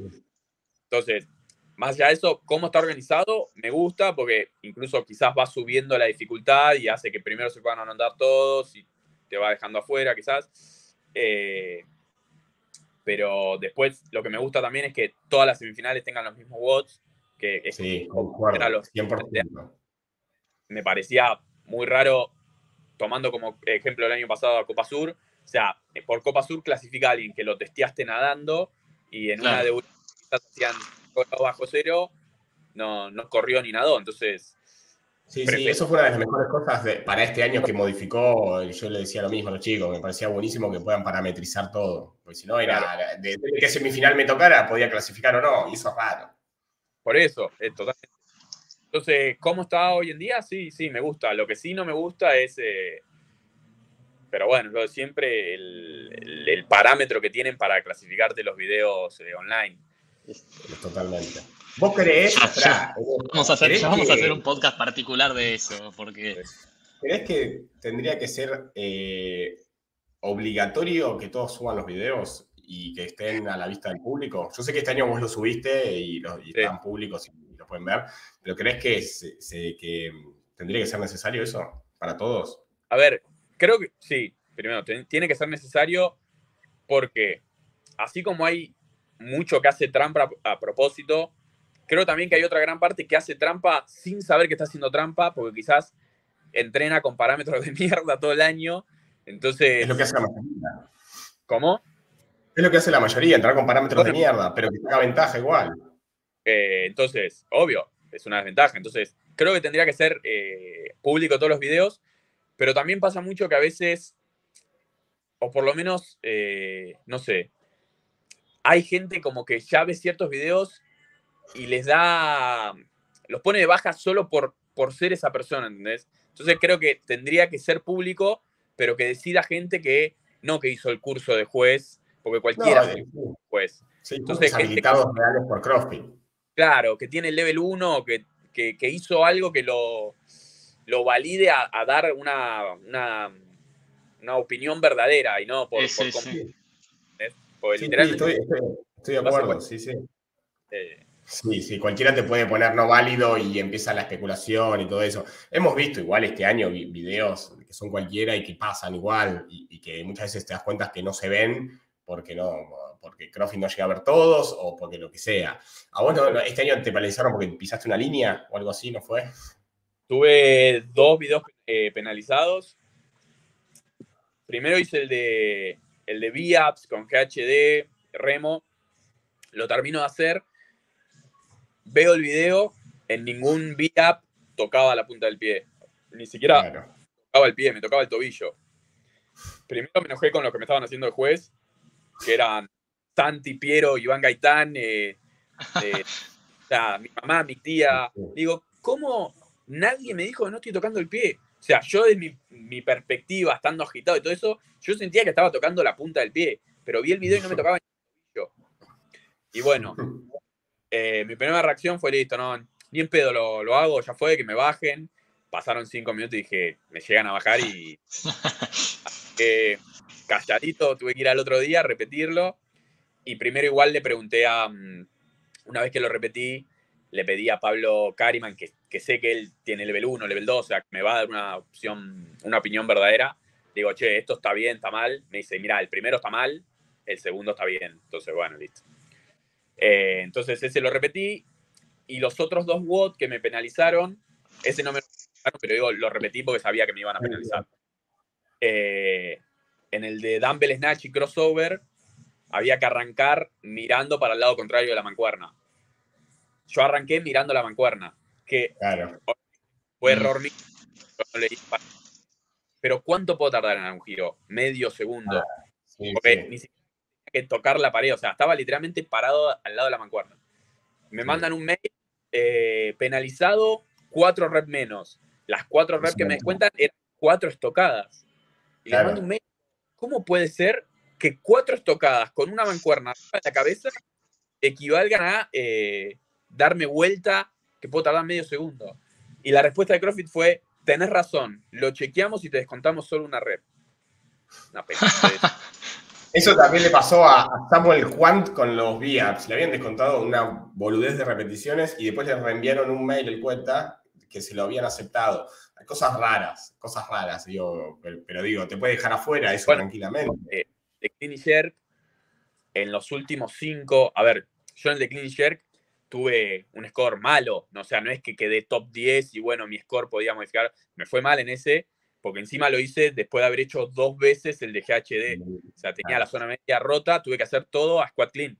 Entonces, más allá de eso, cómo está organizado, me gusta porque incluso quizás va subiendo la dificultad y hace que primero se puedan anotar todos y te va dejando afuera, quizás. Eh, pero después lo que me gusta también es que todas las semifinales tengan los mismos bots. Que sí, concuerdo, los 100%. Me parecía muy raro tomando como ejemplo el año pasado a Copa Sur, o sea, por Copa Sur clasifica a alguien que lo testeaste nadando y en una de hacían bajo cero, no, no corrió ni nadó, entonces... Sí, sí, eso fue una de las mejores cosas para este año que modificó, yo le decía lo mismo a los chicos, me parecía buenísimo que puedan parametrizar todo, porque si no era, de, que semifinal me tocara, podía clasificar o no, y eso es raro. Por eso, es totalmente entonces, ¿cómo está hoy en día? Sí, sí, me gusta. Lo que sí no me gusta es. Eh, pero bueno, siempre el, parámetro que tienen para clasificarte los videos eh, online. Totalmente. ¿Vos creés? vamos a hacer, vamos a hacer un podcast particular de eso, porque. ¿Crees que tendría que ser eh, obligatorio que todos suban los videos y que estén a la vista del público? Yo sé que este año vos lo subiste y, están públicos y los pueden ver, pero ¿crees que, que tendría que ser necesario eso para todos? A ver, creo que sí. Primero, tiene que ser necesario porque así como hay mucho que hace trampa a, propósito, creo también que hay otra gran parte que hace trampa sin saber que está haciendo trampa, porque quizás entrena con parámetros de mierda todo el año. Entonces. Es lo que hace la mayoría. ¿Cómo? Es lo que hace la mayoría, entrar con parámetros de mierda, pero que tenga ventaja igual. Eh, entonces, obvio, es una desventaja. Entonces, creo que tendría que ser eh, público todos los videos, pero también pasa mucho que a veces, o por lo menos, eh, no sé, hay gente como que ya ve ciertos videos y les da, los pone de baja solo por, por ser esa persona, ¿entendés? Entonces creo que tendría que ser público, pero que decida gente que no que hizo el curso de juez, porque cualquiera es juez. Entonces, habilitados reales por CrossFit. Claro, que tiene el level 1, que, que, hizo algo que lo, lo valide a, dar una, una, una, opinión verdadera y no por, sí, sí, estoy, de acuerdo, sí, sí. Eh, sí, sí, cualquiera te puede poner no válido y empieza la especulación y todo eso. Hemos visto igual este año videos que son cualquiera y que pasan igual y, que muchas veces te das cuenta que no se ven porque no, porque CrossFit no llega a ver todos o porque lo que sea. ¿A vos este año te penalizaron porque pisaste una línea o algo así, no fue? Tuve dos videos eh, penalizados. Primero hice el de el de VAPS con GHD, remo. Lo termino de hacer. Veo el video, en ningún VAP tocaba la punta del pie. Ni siquiera tocaba el pie, me tocaba el tobillo. Primero me enojé con lo que me estaban haciendo el juez, que eran Santi, Piero, Iván Gaitán, eh, eh, mi mamá, mi tía. Digo, ¿cómo nadie me dijo que no estoy tocando el pie? O sea, yo desde mi, perspectiva, estando agitado y todo eso, yo sentía que estaba tocando la punta del pie, pero vi el video y no me tocaba ni Y bueno, eh, mi primera reacción fue listo, no, ni en pedo lo, lo, hago, ya fue, que me bajen. Pasaron cinco minutos y dije, me llegan a bajar y calladito, tuve que ir al otro día a repetirlo y primero igual le pregunté a, mm, una vez que lo repetí, le pedí a Pablo Cariman, que, que sé que él tiene level 1, level 2, o sea, que me va a dar una opción, una opinión verdadera. Digo, che, esto está bien, está mal. Me dice, mira, el primero está mal, el segundo está bien. Entonces, bueno, listo. Eh, entonces ese lo repetí y los otros dos WOD que me penalizaron, ese no me penalizaron, pero digo, lo repetí porque sabía que me iban a penalizar. Eh, en el de Dumbbell Snatch y Crossover, había que arrancar mirando para el lado contrario de la mancuerna. Yo arranqué mirando la mancuerna, que fue error mío. Pero ¿cuánto puedo tardar en un giro? Medio segundo. Ah, porque ni siquiera que tocar la pared, o sea, estaba literalmente parado al lado de la mancuerna. Me mandan un mail eh, penalizado, cuatro reps menos. Las cuatro reps que me cuentan eran cuatro estocadas. Y le mando un mail, ¿cómo puede ser que cuatro estocadas con una mancuerna en la cabeza equivalgan a eh, darme vuelta que puedo tardar medio segundo? Y la respuesta de CrossFit fue, tenés razón, lo chequeamos y te descontamos solo una rep. Una pena. Eso también le pasó a Samuel Juan con los VIAPs. Le habían descontado una boludez de repeticiones y después le reenviaron un mail el cuenta que se lo habían aceptado. Cosas raras, cosas raras, digo, pero, digo, te puede dejar afuera eso tranquilamente. Eh, de Clean Jerk, en los últimos cinco, a ver, yo en el de Clean Jerk tuve un score malo, no, o sea, no es que quedé top 10 y bueno, mi score podía modificar, me fue mal en ese, porque encima lo hice después de haber hecho dos veces el de GHD. O sea, tenía la zona media rota, tuve que hacer todo a squat clean.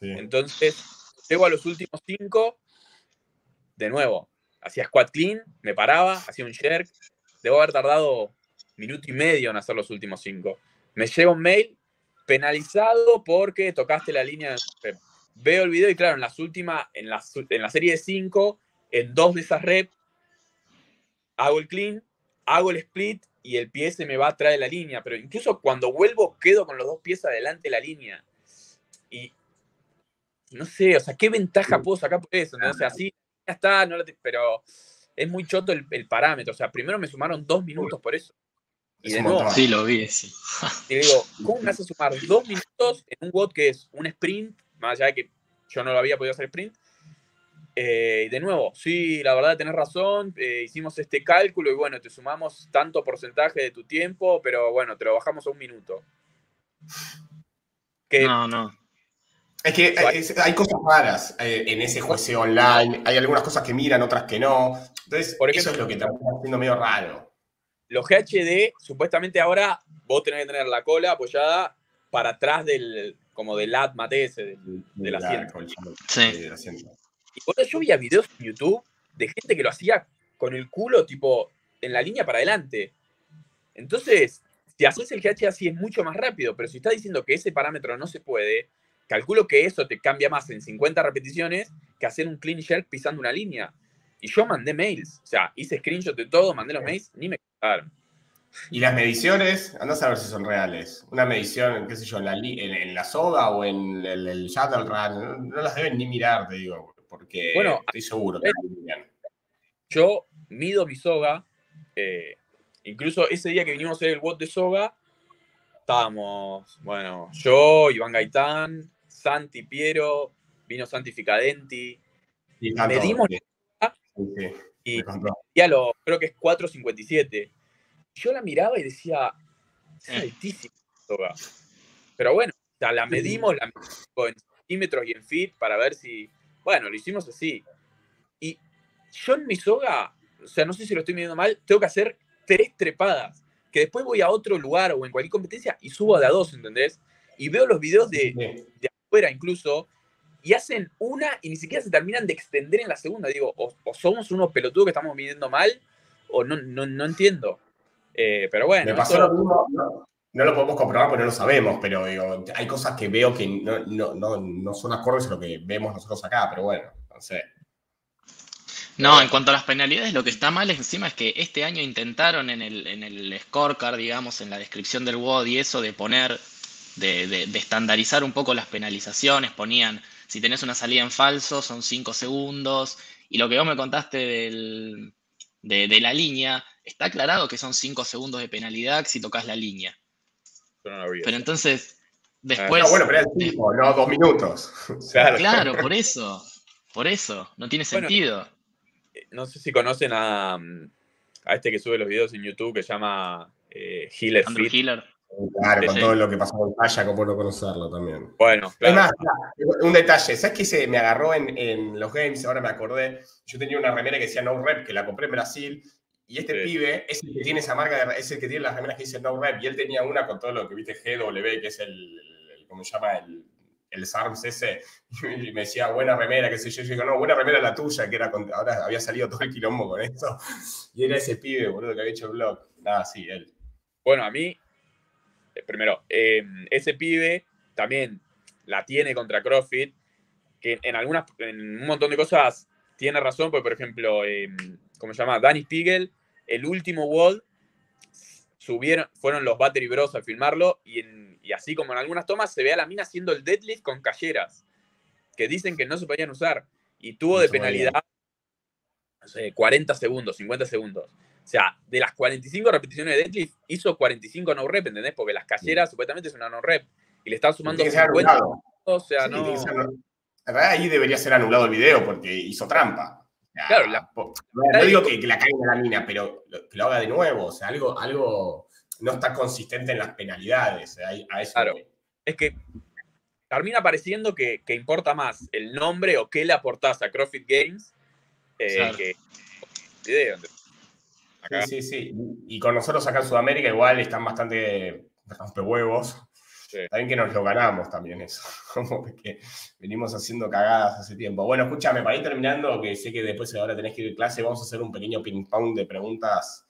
Entonces, llego a los últimos cinco, de nuevo, hacía squat clean, me paraba, hacía un jerk. Debo haber tardado minuto y medio en hacer los últimos cinco. Me llega un mail penalizado porque tocaste la línea. Veo el video y claro, en las últimas, en la, en la serie de cinco, en dos de esas reps, hago el clean hago el split y el pie se me va atrás de la línea, pero incluso cuando vuelvo quedo con los dos pies adelante de la línea. Y no sé, o sea, ¿qué ventaja puedo sacar por eso? ¿no? O sea, sí, ya está, no pero es muy choto el, parámetro. O sea, primero me sumaron dos minutos por eso. Y de nuevo. Sí, lo vi, sí. Y digo, ¿cómo me hace sumar dos minutos en un WOD que es un sprint? Más allá de que yo no lo había podido hacer sprint, eh, de nuevo, sí, la verdad tenés razón, eh, hicimos este cálculo y bueno, te sumamos tanto porcentaje de tu tiempo, pero bueno, te lo bajamos a un minuto. no, no. Es que hay, cosas raras eh, en ese juez online, hay algunas cosas que miran, otras que no. Entonces, Por eso es lo que está haciendo medio raro. Los GHD, supuestamente ahora vos tenés que tener la cola apoyada para atrás del, como del ATMAT ese, del, asiento. Sí yo veía videos en YouTube de gente que lo hacía con el culo, tipo, en la línea para adelante. Entonces, si haces el GH así es mucho más rápido, pero si estás diciendo que ese parámetro no se puede, calculo que eso te cambia más en 50 repeticiones que hacer un clean jerk pisando una línea. Y yo mandé mails, o sea, hice screenshot de todo, mandé los mails, ni me contaron. Y las mediciones, andás a ver si son reales. Una medición, qué sé yo, en la, en, la soga o en el, el shuttle run, no las deben ni mirar, te digo porque bueno, estoy seguro que Yo mido mi soga. Eh, incluso ese día que vinimos a hacer el WOT de soga, estábamos, bueno, yo, Iván Gaitán, Santi Piero, vino Santi Ficadenti. Y medimos y ya lo, creo que es 4.57. Yo la miraba y decía, es eh. altísima soga. Pero bueno, la medimos, la medimos en centímetros y en feet para ver si, bueno, lo hicimos así. Y yo en mi soga, o sea, no sé si lo estoy midiendo mal, tengo que hacer tres trepadas, que después voy a otro lugar o en cualquier competencia y subo de a dos, ¿entendés? Y veo los videos de, de afuera incluso, y hacen una y ni siquiera se terminan de extender en la segunda. Digo, o, somos unos pelotudos que estamos midiendo mal, o no, no, entiendo. Eh, pero bueno. Me pasó lo mismo, no lo podemos comprobar porque no lo sabemos, pero hay cosas que veo que no, son acordes a lo que vemos nosotros acá, pero bueno, no sé. No, en cuanto a las penalidades, lo que está mal encima es que este año intentaron en el, en el scorecard, digamos, en la descripción del WOD y eso, de poner, de, estandarizar un poco las penalizaciones, ponían, si tenés una salida en falso, son 5 segundos, y lo que vos me contaste del, de, de la línea, está aclarado que son 5 segundos de penalidad si tocas la línea. Pero entonces, después. No, bueno, pero es tiempo, no dos minutos. Claro. por eso. Por eso. No tiene sentido. Eh, no sé si conocen a, a este que sube los videos en YouTube que se llama eh, Healer Andrew Healer. Claro, con todo lo que pasó con Falla, como no conocerlo también. Bueno, claro. Es más, un detalle, ¿sabes qué se me agarró en, los games? Ahora me acordé. Yo tenía una remera que decía No Rep, que la compré en Brasil, y este pibe es el que tiene esa marca, de, es el que tiene las remeras que dice No Rep, y él tenía una con todo lo que viste GW, que es el, el ¿cómo se llama? El, el SARMS ese, y me decía, buena remera, qué sé yo. Yo digo, no, buena remera la tuya, que era ahora había salido todo el quilombo con esto. Y era ese pibe, boludo, que había hecho el blog. Nada, sí, él. Bueno, a mí, eh, primero, eh, ese pibe también la tiene contra CrossFit, que en algunas, en un montón de cosas tiene razón, porque por ejemplo, eh, ¿cómo se llama? Danny Spiegel, el último World, subieron, fueron los Battery Bros a filmarlo y, así como en algunas tomas se ve a la mina haciendo el deadlift con calleras, que dicen que no se podían usar y tuvo de penalidad, no sé, 40 segundos, 50 segundos. O sea, de las 45 repeticiones de deadlift, hizo 45 no rep, ¿entendés? Porque las calleras supuestamente es una no rep. Y le están sumando 50. O sea, no. En verdad ahí debería ser anulado el video porque hizo trampa. Claro, no digo que, la caiga la mina, pero que lo haga de nuevo. O sea, algo, algo no está consistente en las penalidades. A, eso claro. Es que termina pareciendo que, importa más el nombre o qué le aportás a CrossFit Games eh, que el video. Sí, sí, sí. Y con nosotros acá en Sudamérica igual están bastante huevos. También que nos lo ganamos también eso. Como que venimos haciendo cagadas hace tiempo. Bueno, escúchame, para ir terminando, que sé que después ahora tenés que ir a clase, vamos a hacer un pequeño ping-pong de preguntas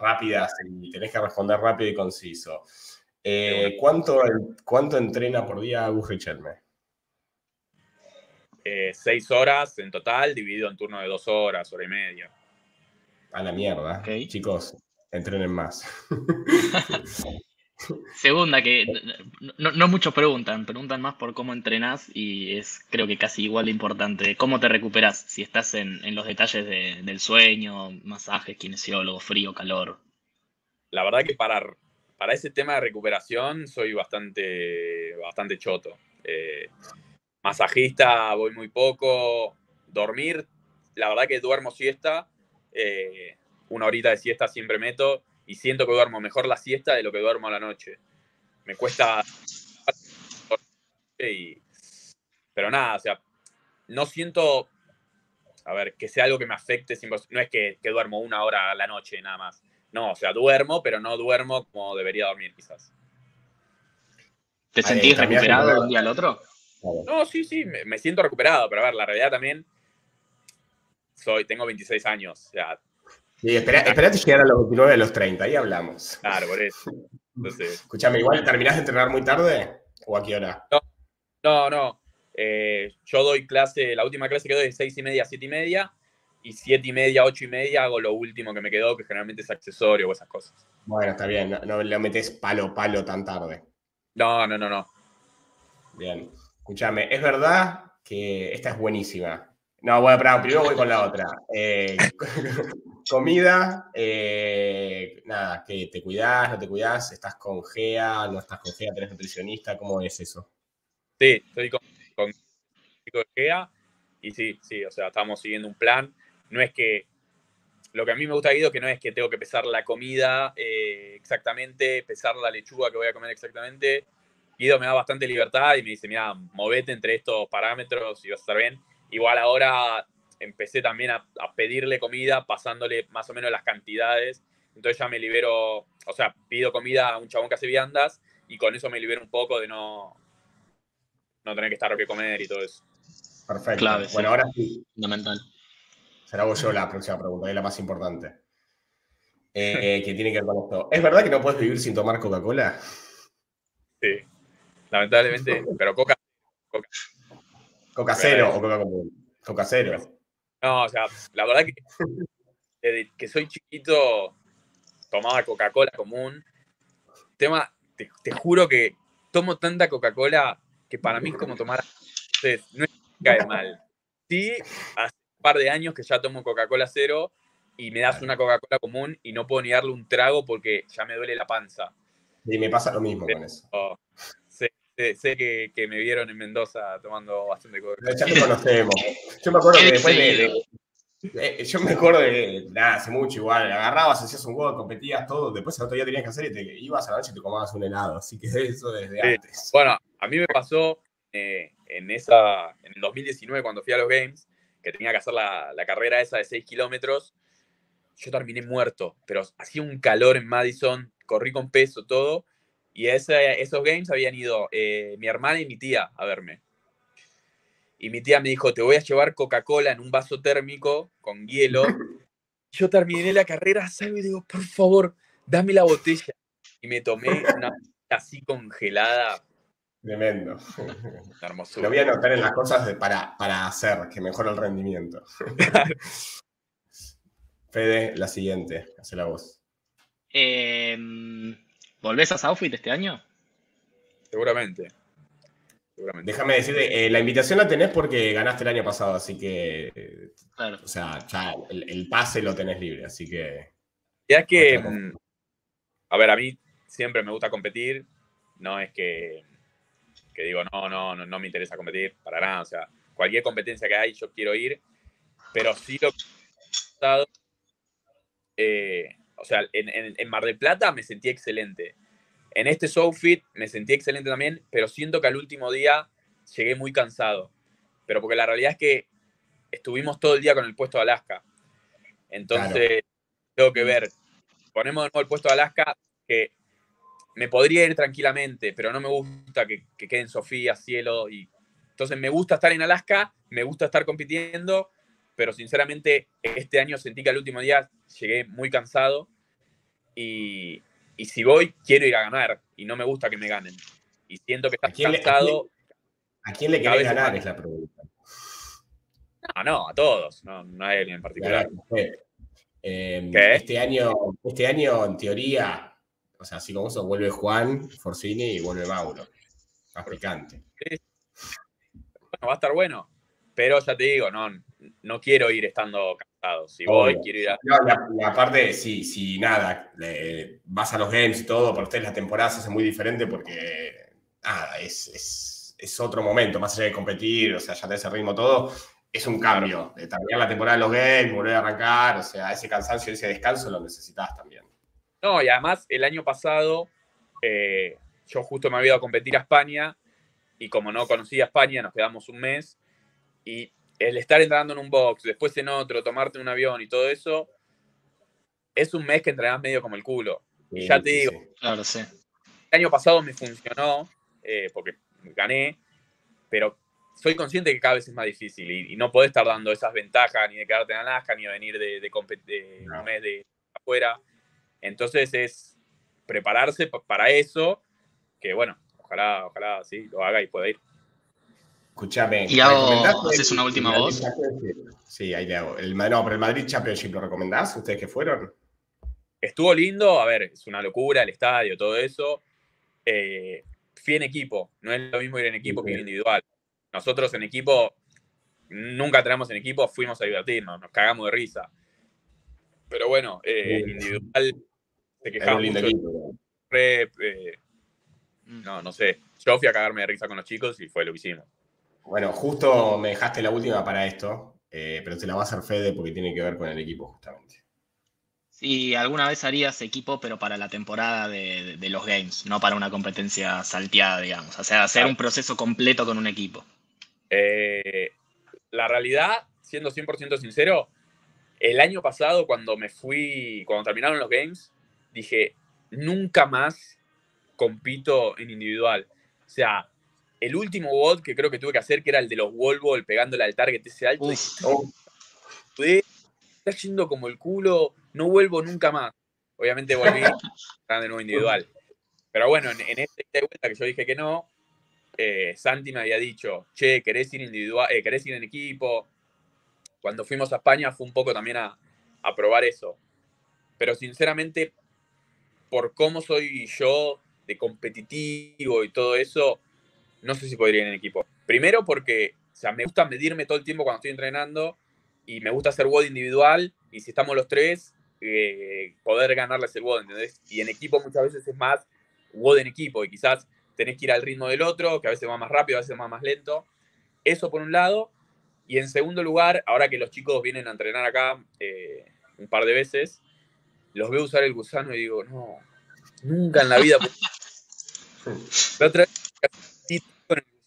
rápidas y tenés que responder rápido y conciso. Eh, ¿cuánto, ¿Cuánto entrena por día Gus Richelme? Eh, seis horas en total, dividido en turno de dos horas, hora y media. A la mierda. Chicos, entrenen más. Segunda, que no, muchos preguntan, preguntan más por cómo entrenás y es creo que casi igual de importante. ¿Cómo te recuperas? Si estás en, los detalles del sueño, masajes, kinesiólogo, frío, calor. La verdad que para, para ese tema de recuperación soy bastante, bastante choto. Eh, masajista voy muy poco. Dormir, la verdad que duermo siesta eh, una horita de siesta siempre meto y siento que duermo mejor la siesta de lo que duermo a la noche. Me cuesta... Pero nada, o sea, no siento, a ver, que sea algo que me afecte. No es que, duermo una hora a la noche nada más. No, o sea, duermo, pero no duermo como debería dormir quizás. ¿Te sentís recuperado de un día al otro? No, sí, sí, me, siento recuperado, pero a ver, la realidad también soy, tengo 26 años. O sea, sí, esperate llegar a los 29, a los 30, ahí hablamos. Claro, por eso. Escúchame, igual, ¿terminás de entrenar muy tarde o a qué hora? No, no. Eh, yo doy clase, la última clase que doy es 6 y media, 7 y media, y 7 y media, 8 y media hago lo último que me quedó, que generalmente es accesorio o esas cosas. Bueno, está bien, no, no le metes palo, palo tan tarde. No, no, no, no. Bien. Escúchame, es verdad que esta es buenísima. No, bueno, pero primero voy con la otra. Eh, comida, eh, nada, que te cuidás, no te cuidás, estás con GEA, no estás con GEA, tenés nutricionista, ¿cómo es eso? Sí, estoy con, con GEA y sí, sí, o sea, estamos siguiendo un plan. No es que, lo que a mí me gusta, Guido, que no es que tengo que pesar la comida eh, exactamente, pesar la lechuga que voy a comer exactamente. Guido me da bastante libertad y me dice, mira, movete entre estos parámetros y vas a estar bien Igual ahora empecé también a, pedirle comida, pasándole más o menos las cantidades. Entonces ya me libero, o sea, pido comida a un chabón que hace viandas y con eso me libero un poco de no, no tener que estar que comer y todo eso. Perfecto. bueno, ahora sí. Fundamental. Será vos yo la próxima pregunta, es la más importante. Eh, que tiene que ver con esto. ¿Es verdad que no puedes vivir sin tomar Coca-Cola? Sí, lamentablemente, pero Coca. Coca. Coca cero o Coca común. Coca cero. No, o sea, la verdad que desde que soy chiquito tomaba Coca-Cola común. Tema, te, juro que tomo tanta Coca-Cola que para mí es como tomar. no que cae mal. Sí, hace un par de años que ya tomo Coca-Cola cero y me das una Coca-Cola común y no puedo ni darle un trago porque ya me duele la panza. Y me pasa lo mismo con eso sé, que, me vieron en Mendoza tomando bastante coca. Ya te conocemos. Yo me acuerdo que después de, Eh, yo me acuerdo de, nada, hace mucho igual, agarrabas, hacías un juego, competías todo, después el otro día tenías que hacer y te ibas a la noche y te comabas un helado, así que eso desde antes. Bueno, a mí me pasó eh, en esa, en el 2019 cuando fui a los Games, que tenía que hacer la, la carrera esa de 6 kilómetros, yo terminé muerto, pero hacía un calor en Madison, corrí con peso, todo, y ese, esos Games habían ido eh, mi hermana y mi tía a verme y mi tía me dijo, te voy a llevar Coca-Cola en un vaso térmico con hielo. Yo terminé la carrera, salgo y digo, por favor, dame la botella. Y me tomé una así congelada. Tremendo. Hermosura. Lo voy a anotar en las cosas para, para hacer, que mejore el rendimiento. Fede, la siguiente, hace la voz. Em, ¿Volvés a Southfit este año? Seguramente. Déjame decirte, eh, la invitación la tenés porque ganaste el año pasado, así que. Claro. O sea, ya el, pase lo tenés libre, así que. Ya que. Mm, a ver, a mí siempre me gusta competir. No es que, que digo, no, no, no, no me interesa competir para nada. O sea, cualquier competencia que hay, yo quiero ir. Pero sí lo que eh, o sea, en, en Mar del Plata me sentí excelente en este fit me sentí excelente también, pero siento que al último día llegué muy cansado. Pero porque la realidad es que estuvimos todo el día con el puesto de Alaska. Entonces, tengo que ver. Ponemos de nuevo el puesto de Alaska, que me podría ir tranquilamente, pero no me gusta que, quede en Sofía, cielo. Y... Entonces, me gusta estar en Alaska, me gusta estar compitiendo, pero sinceramente, este año sentí que al último día llegué muy cansado. Y, y si voy, quiero ir a ganar y no me gusta que me ganen. Y siento que está cansado. ¿A quién le querés ganar? Es la pregunta. No, no, a todos, no, no a alguien en particular. Em, este, año, este año, en teoría, o sea, así como eso, vuelve Juan Forcini y vuelve Mauro. Más picante. Bueno, va a estar bueno. Pero ya te digo, no, no quiero ir estando cansado. Si voy, quiero ir a. No, aparte, si, si nada, vas a los games y todo, para ustedes la temporada se hace muy diferente porque nada, es, es, otro momento, más allá de competir, o sea, ya te ese ritmo todo. Es un cambio de terminar la temporada de los games, volver a arrancar, o sea, ese cansancio, ese descanso lo necesitas también. No, y además el año pasado eh, yo justo me había ido a competir a España y como no conocía España, nos quedamos un mes y el estar entrando en un box, después en otro, tomarte un avión y todo eso, es un mes que entrenás medio como el culo. y ya te digo, claro, sí. el año pasado me funcionó, eh, porque gané, pero soy consciente que cada vez es más difícil y, no podés estar dando esas ventajas ni de quedarte en Alaska, ni de venir de, de, un mes de afuera. Entonces es prepararse para eso, que bueno, ojalá, ojalá sí lo haga y pueda ir. Escúchame. Y hago, haces una última voz. Sí, ahí le hago. El, no, pero el Madrid Championship, ¿lo recomendás? ¿Ustedes que fueron? Estuvo lindo, a ver, es una locura el estadio, todo eso. Eh, fui en equipo, no es lo mismo ir en equipo que ir individual. Nosotros en equipo, nunca tenemos en equipo, fuimos a divertirnos, nos cagamos de risa. Pero bueno, eh, individual, se quejaba mucho. Eh, no, no sé. Yo fui a cagarme de risa con los chicos y fue lo que hicimos. Bueno, justo me dejaste la última para esto, eh, pero te la va a hacer Fede porque tiene que ver con el equipo, justamente. Sí, alguna vez harías equipo, pero para la temporada de, los games, no para una competencia salteada, digamos. O sea, hacer un proceso completo con un equipo. Eh, la realidad, siendo 100% sincero, el año pasado cuando me fui, cuando terminaron los games, dije, nunca más compito en individual. O sea, el último bot que creo que tuve que hacer, que era el de los wall pegándole al target ese alto, dije, está yendo como el culo, no vuelvo nunca más. Obviamente volví de nuevo individual. Pero bueno, en, en esta vuelta que yo dije que no, eh, Santi me había dicho, che, ¿querés ir individual, eh, querés ir en equipo? Cuando fuimos a España fue un poco también a, a probar eso. Pero sinceramente, por cómo soy yo de competitivo y todo eso, no sé si podría ir en equipo. Primero porque o sea, me gusta medirme todo el tiempo cuando estoy entrenando y me gusta hacer WOD individual y si estamos los tres, eh, poder ganarles el WOD, ¿entendés? Y en equipo muchas veces es más WOD en equipo y quizás tenés que ir al ritmo del otro, que a veces va más rápido, a veces va más lento. Eso por un lado. Y en segundo lugar, ahora que los chicos vienen a entrenar acá eh, un par de veces, los veo usar el gusano y digo, no, nunca en la vida. la otra vez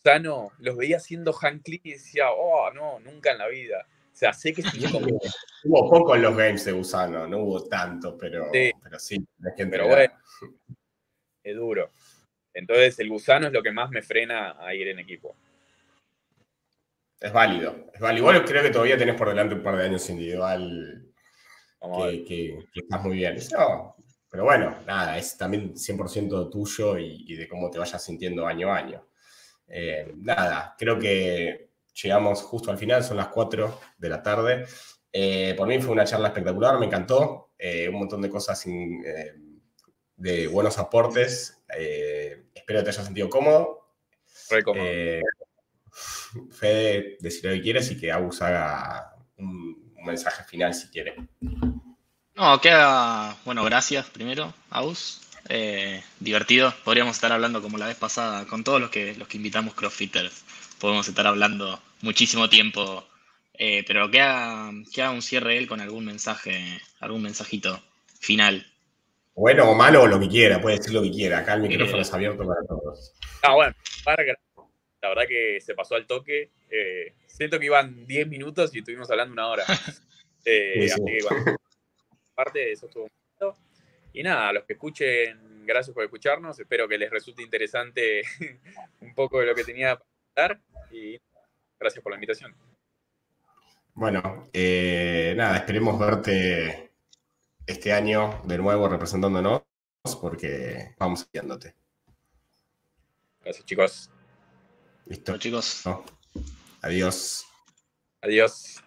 gusano, los veía haciendo hand clean y decía, oh, no, nunca en la vida. O sea, sé que sí, como... Hubo poco en los games de gusano, no hubo tanto, pero sí, pero, sí, pero bueno, es duro. Entonces el gusano es lo que más me frena a ir en equipo. Es válido, es válido. Igual creo que todavía tenés por delante un par de años individual que, estás muy bien. pero bueno, nada, es también 100% tuyo y, de cómo te vayas sintiendo año a año. Eh, nada, creo que llegamos justo al final, son las 4 de la tarde. Eh, por mí fue una charla espectacular, me encantó. Eh, un montón de cosas de buenos aportes. espero que te hayas sentido cómodo. Re cómodo. Fede, decir lo que quieres y que Agus haga un, mensaje final si quiere. No, queda, bueno, gracias primero, Aus. Eh, divertido, podríamos estar hablando como la vez pasada con todos los que, los que invitamos crossfitters. Podemos estar hablando muchísimo tiempo, eh, pero que haga, que haga un cierre él con algún mensaje, algún mensajito final. Bueno o malo o lo que quiera, puede decir lo que quiera. Acá el micrófono eh, es abierto para todos. Ah, bueno, para la verdad que se pasó al toque. Eh, siento que iban 10 minutos y estuvimos hablando una hora. Eh, así que, bueno, parte de eso estuvo muy Y nada, a los que escuchen, gracias por escucharnos. Espero que les resulte interesante un poco de lo que tenía para contar. Y gracias por la invitación. Bueno, eh, nada, esperemos verte este año de nuevo representándonos porque vamos guiándote. Gracias, chicos. Listo. chicos. Adiós. Adiós.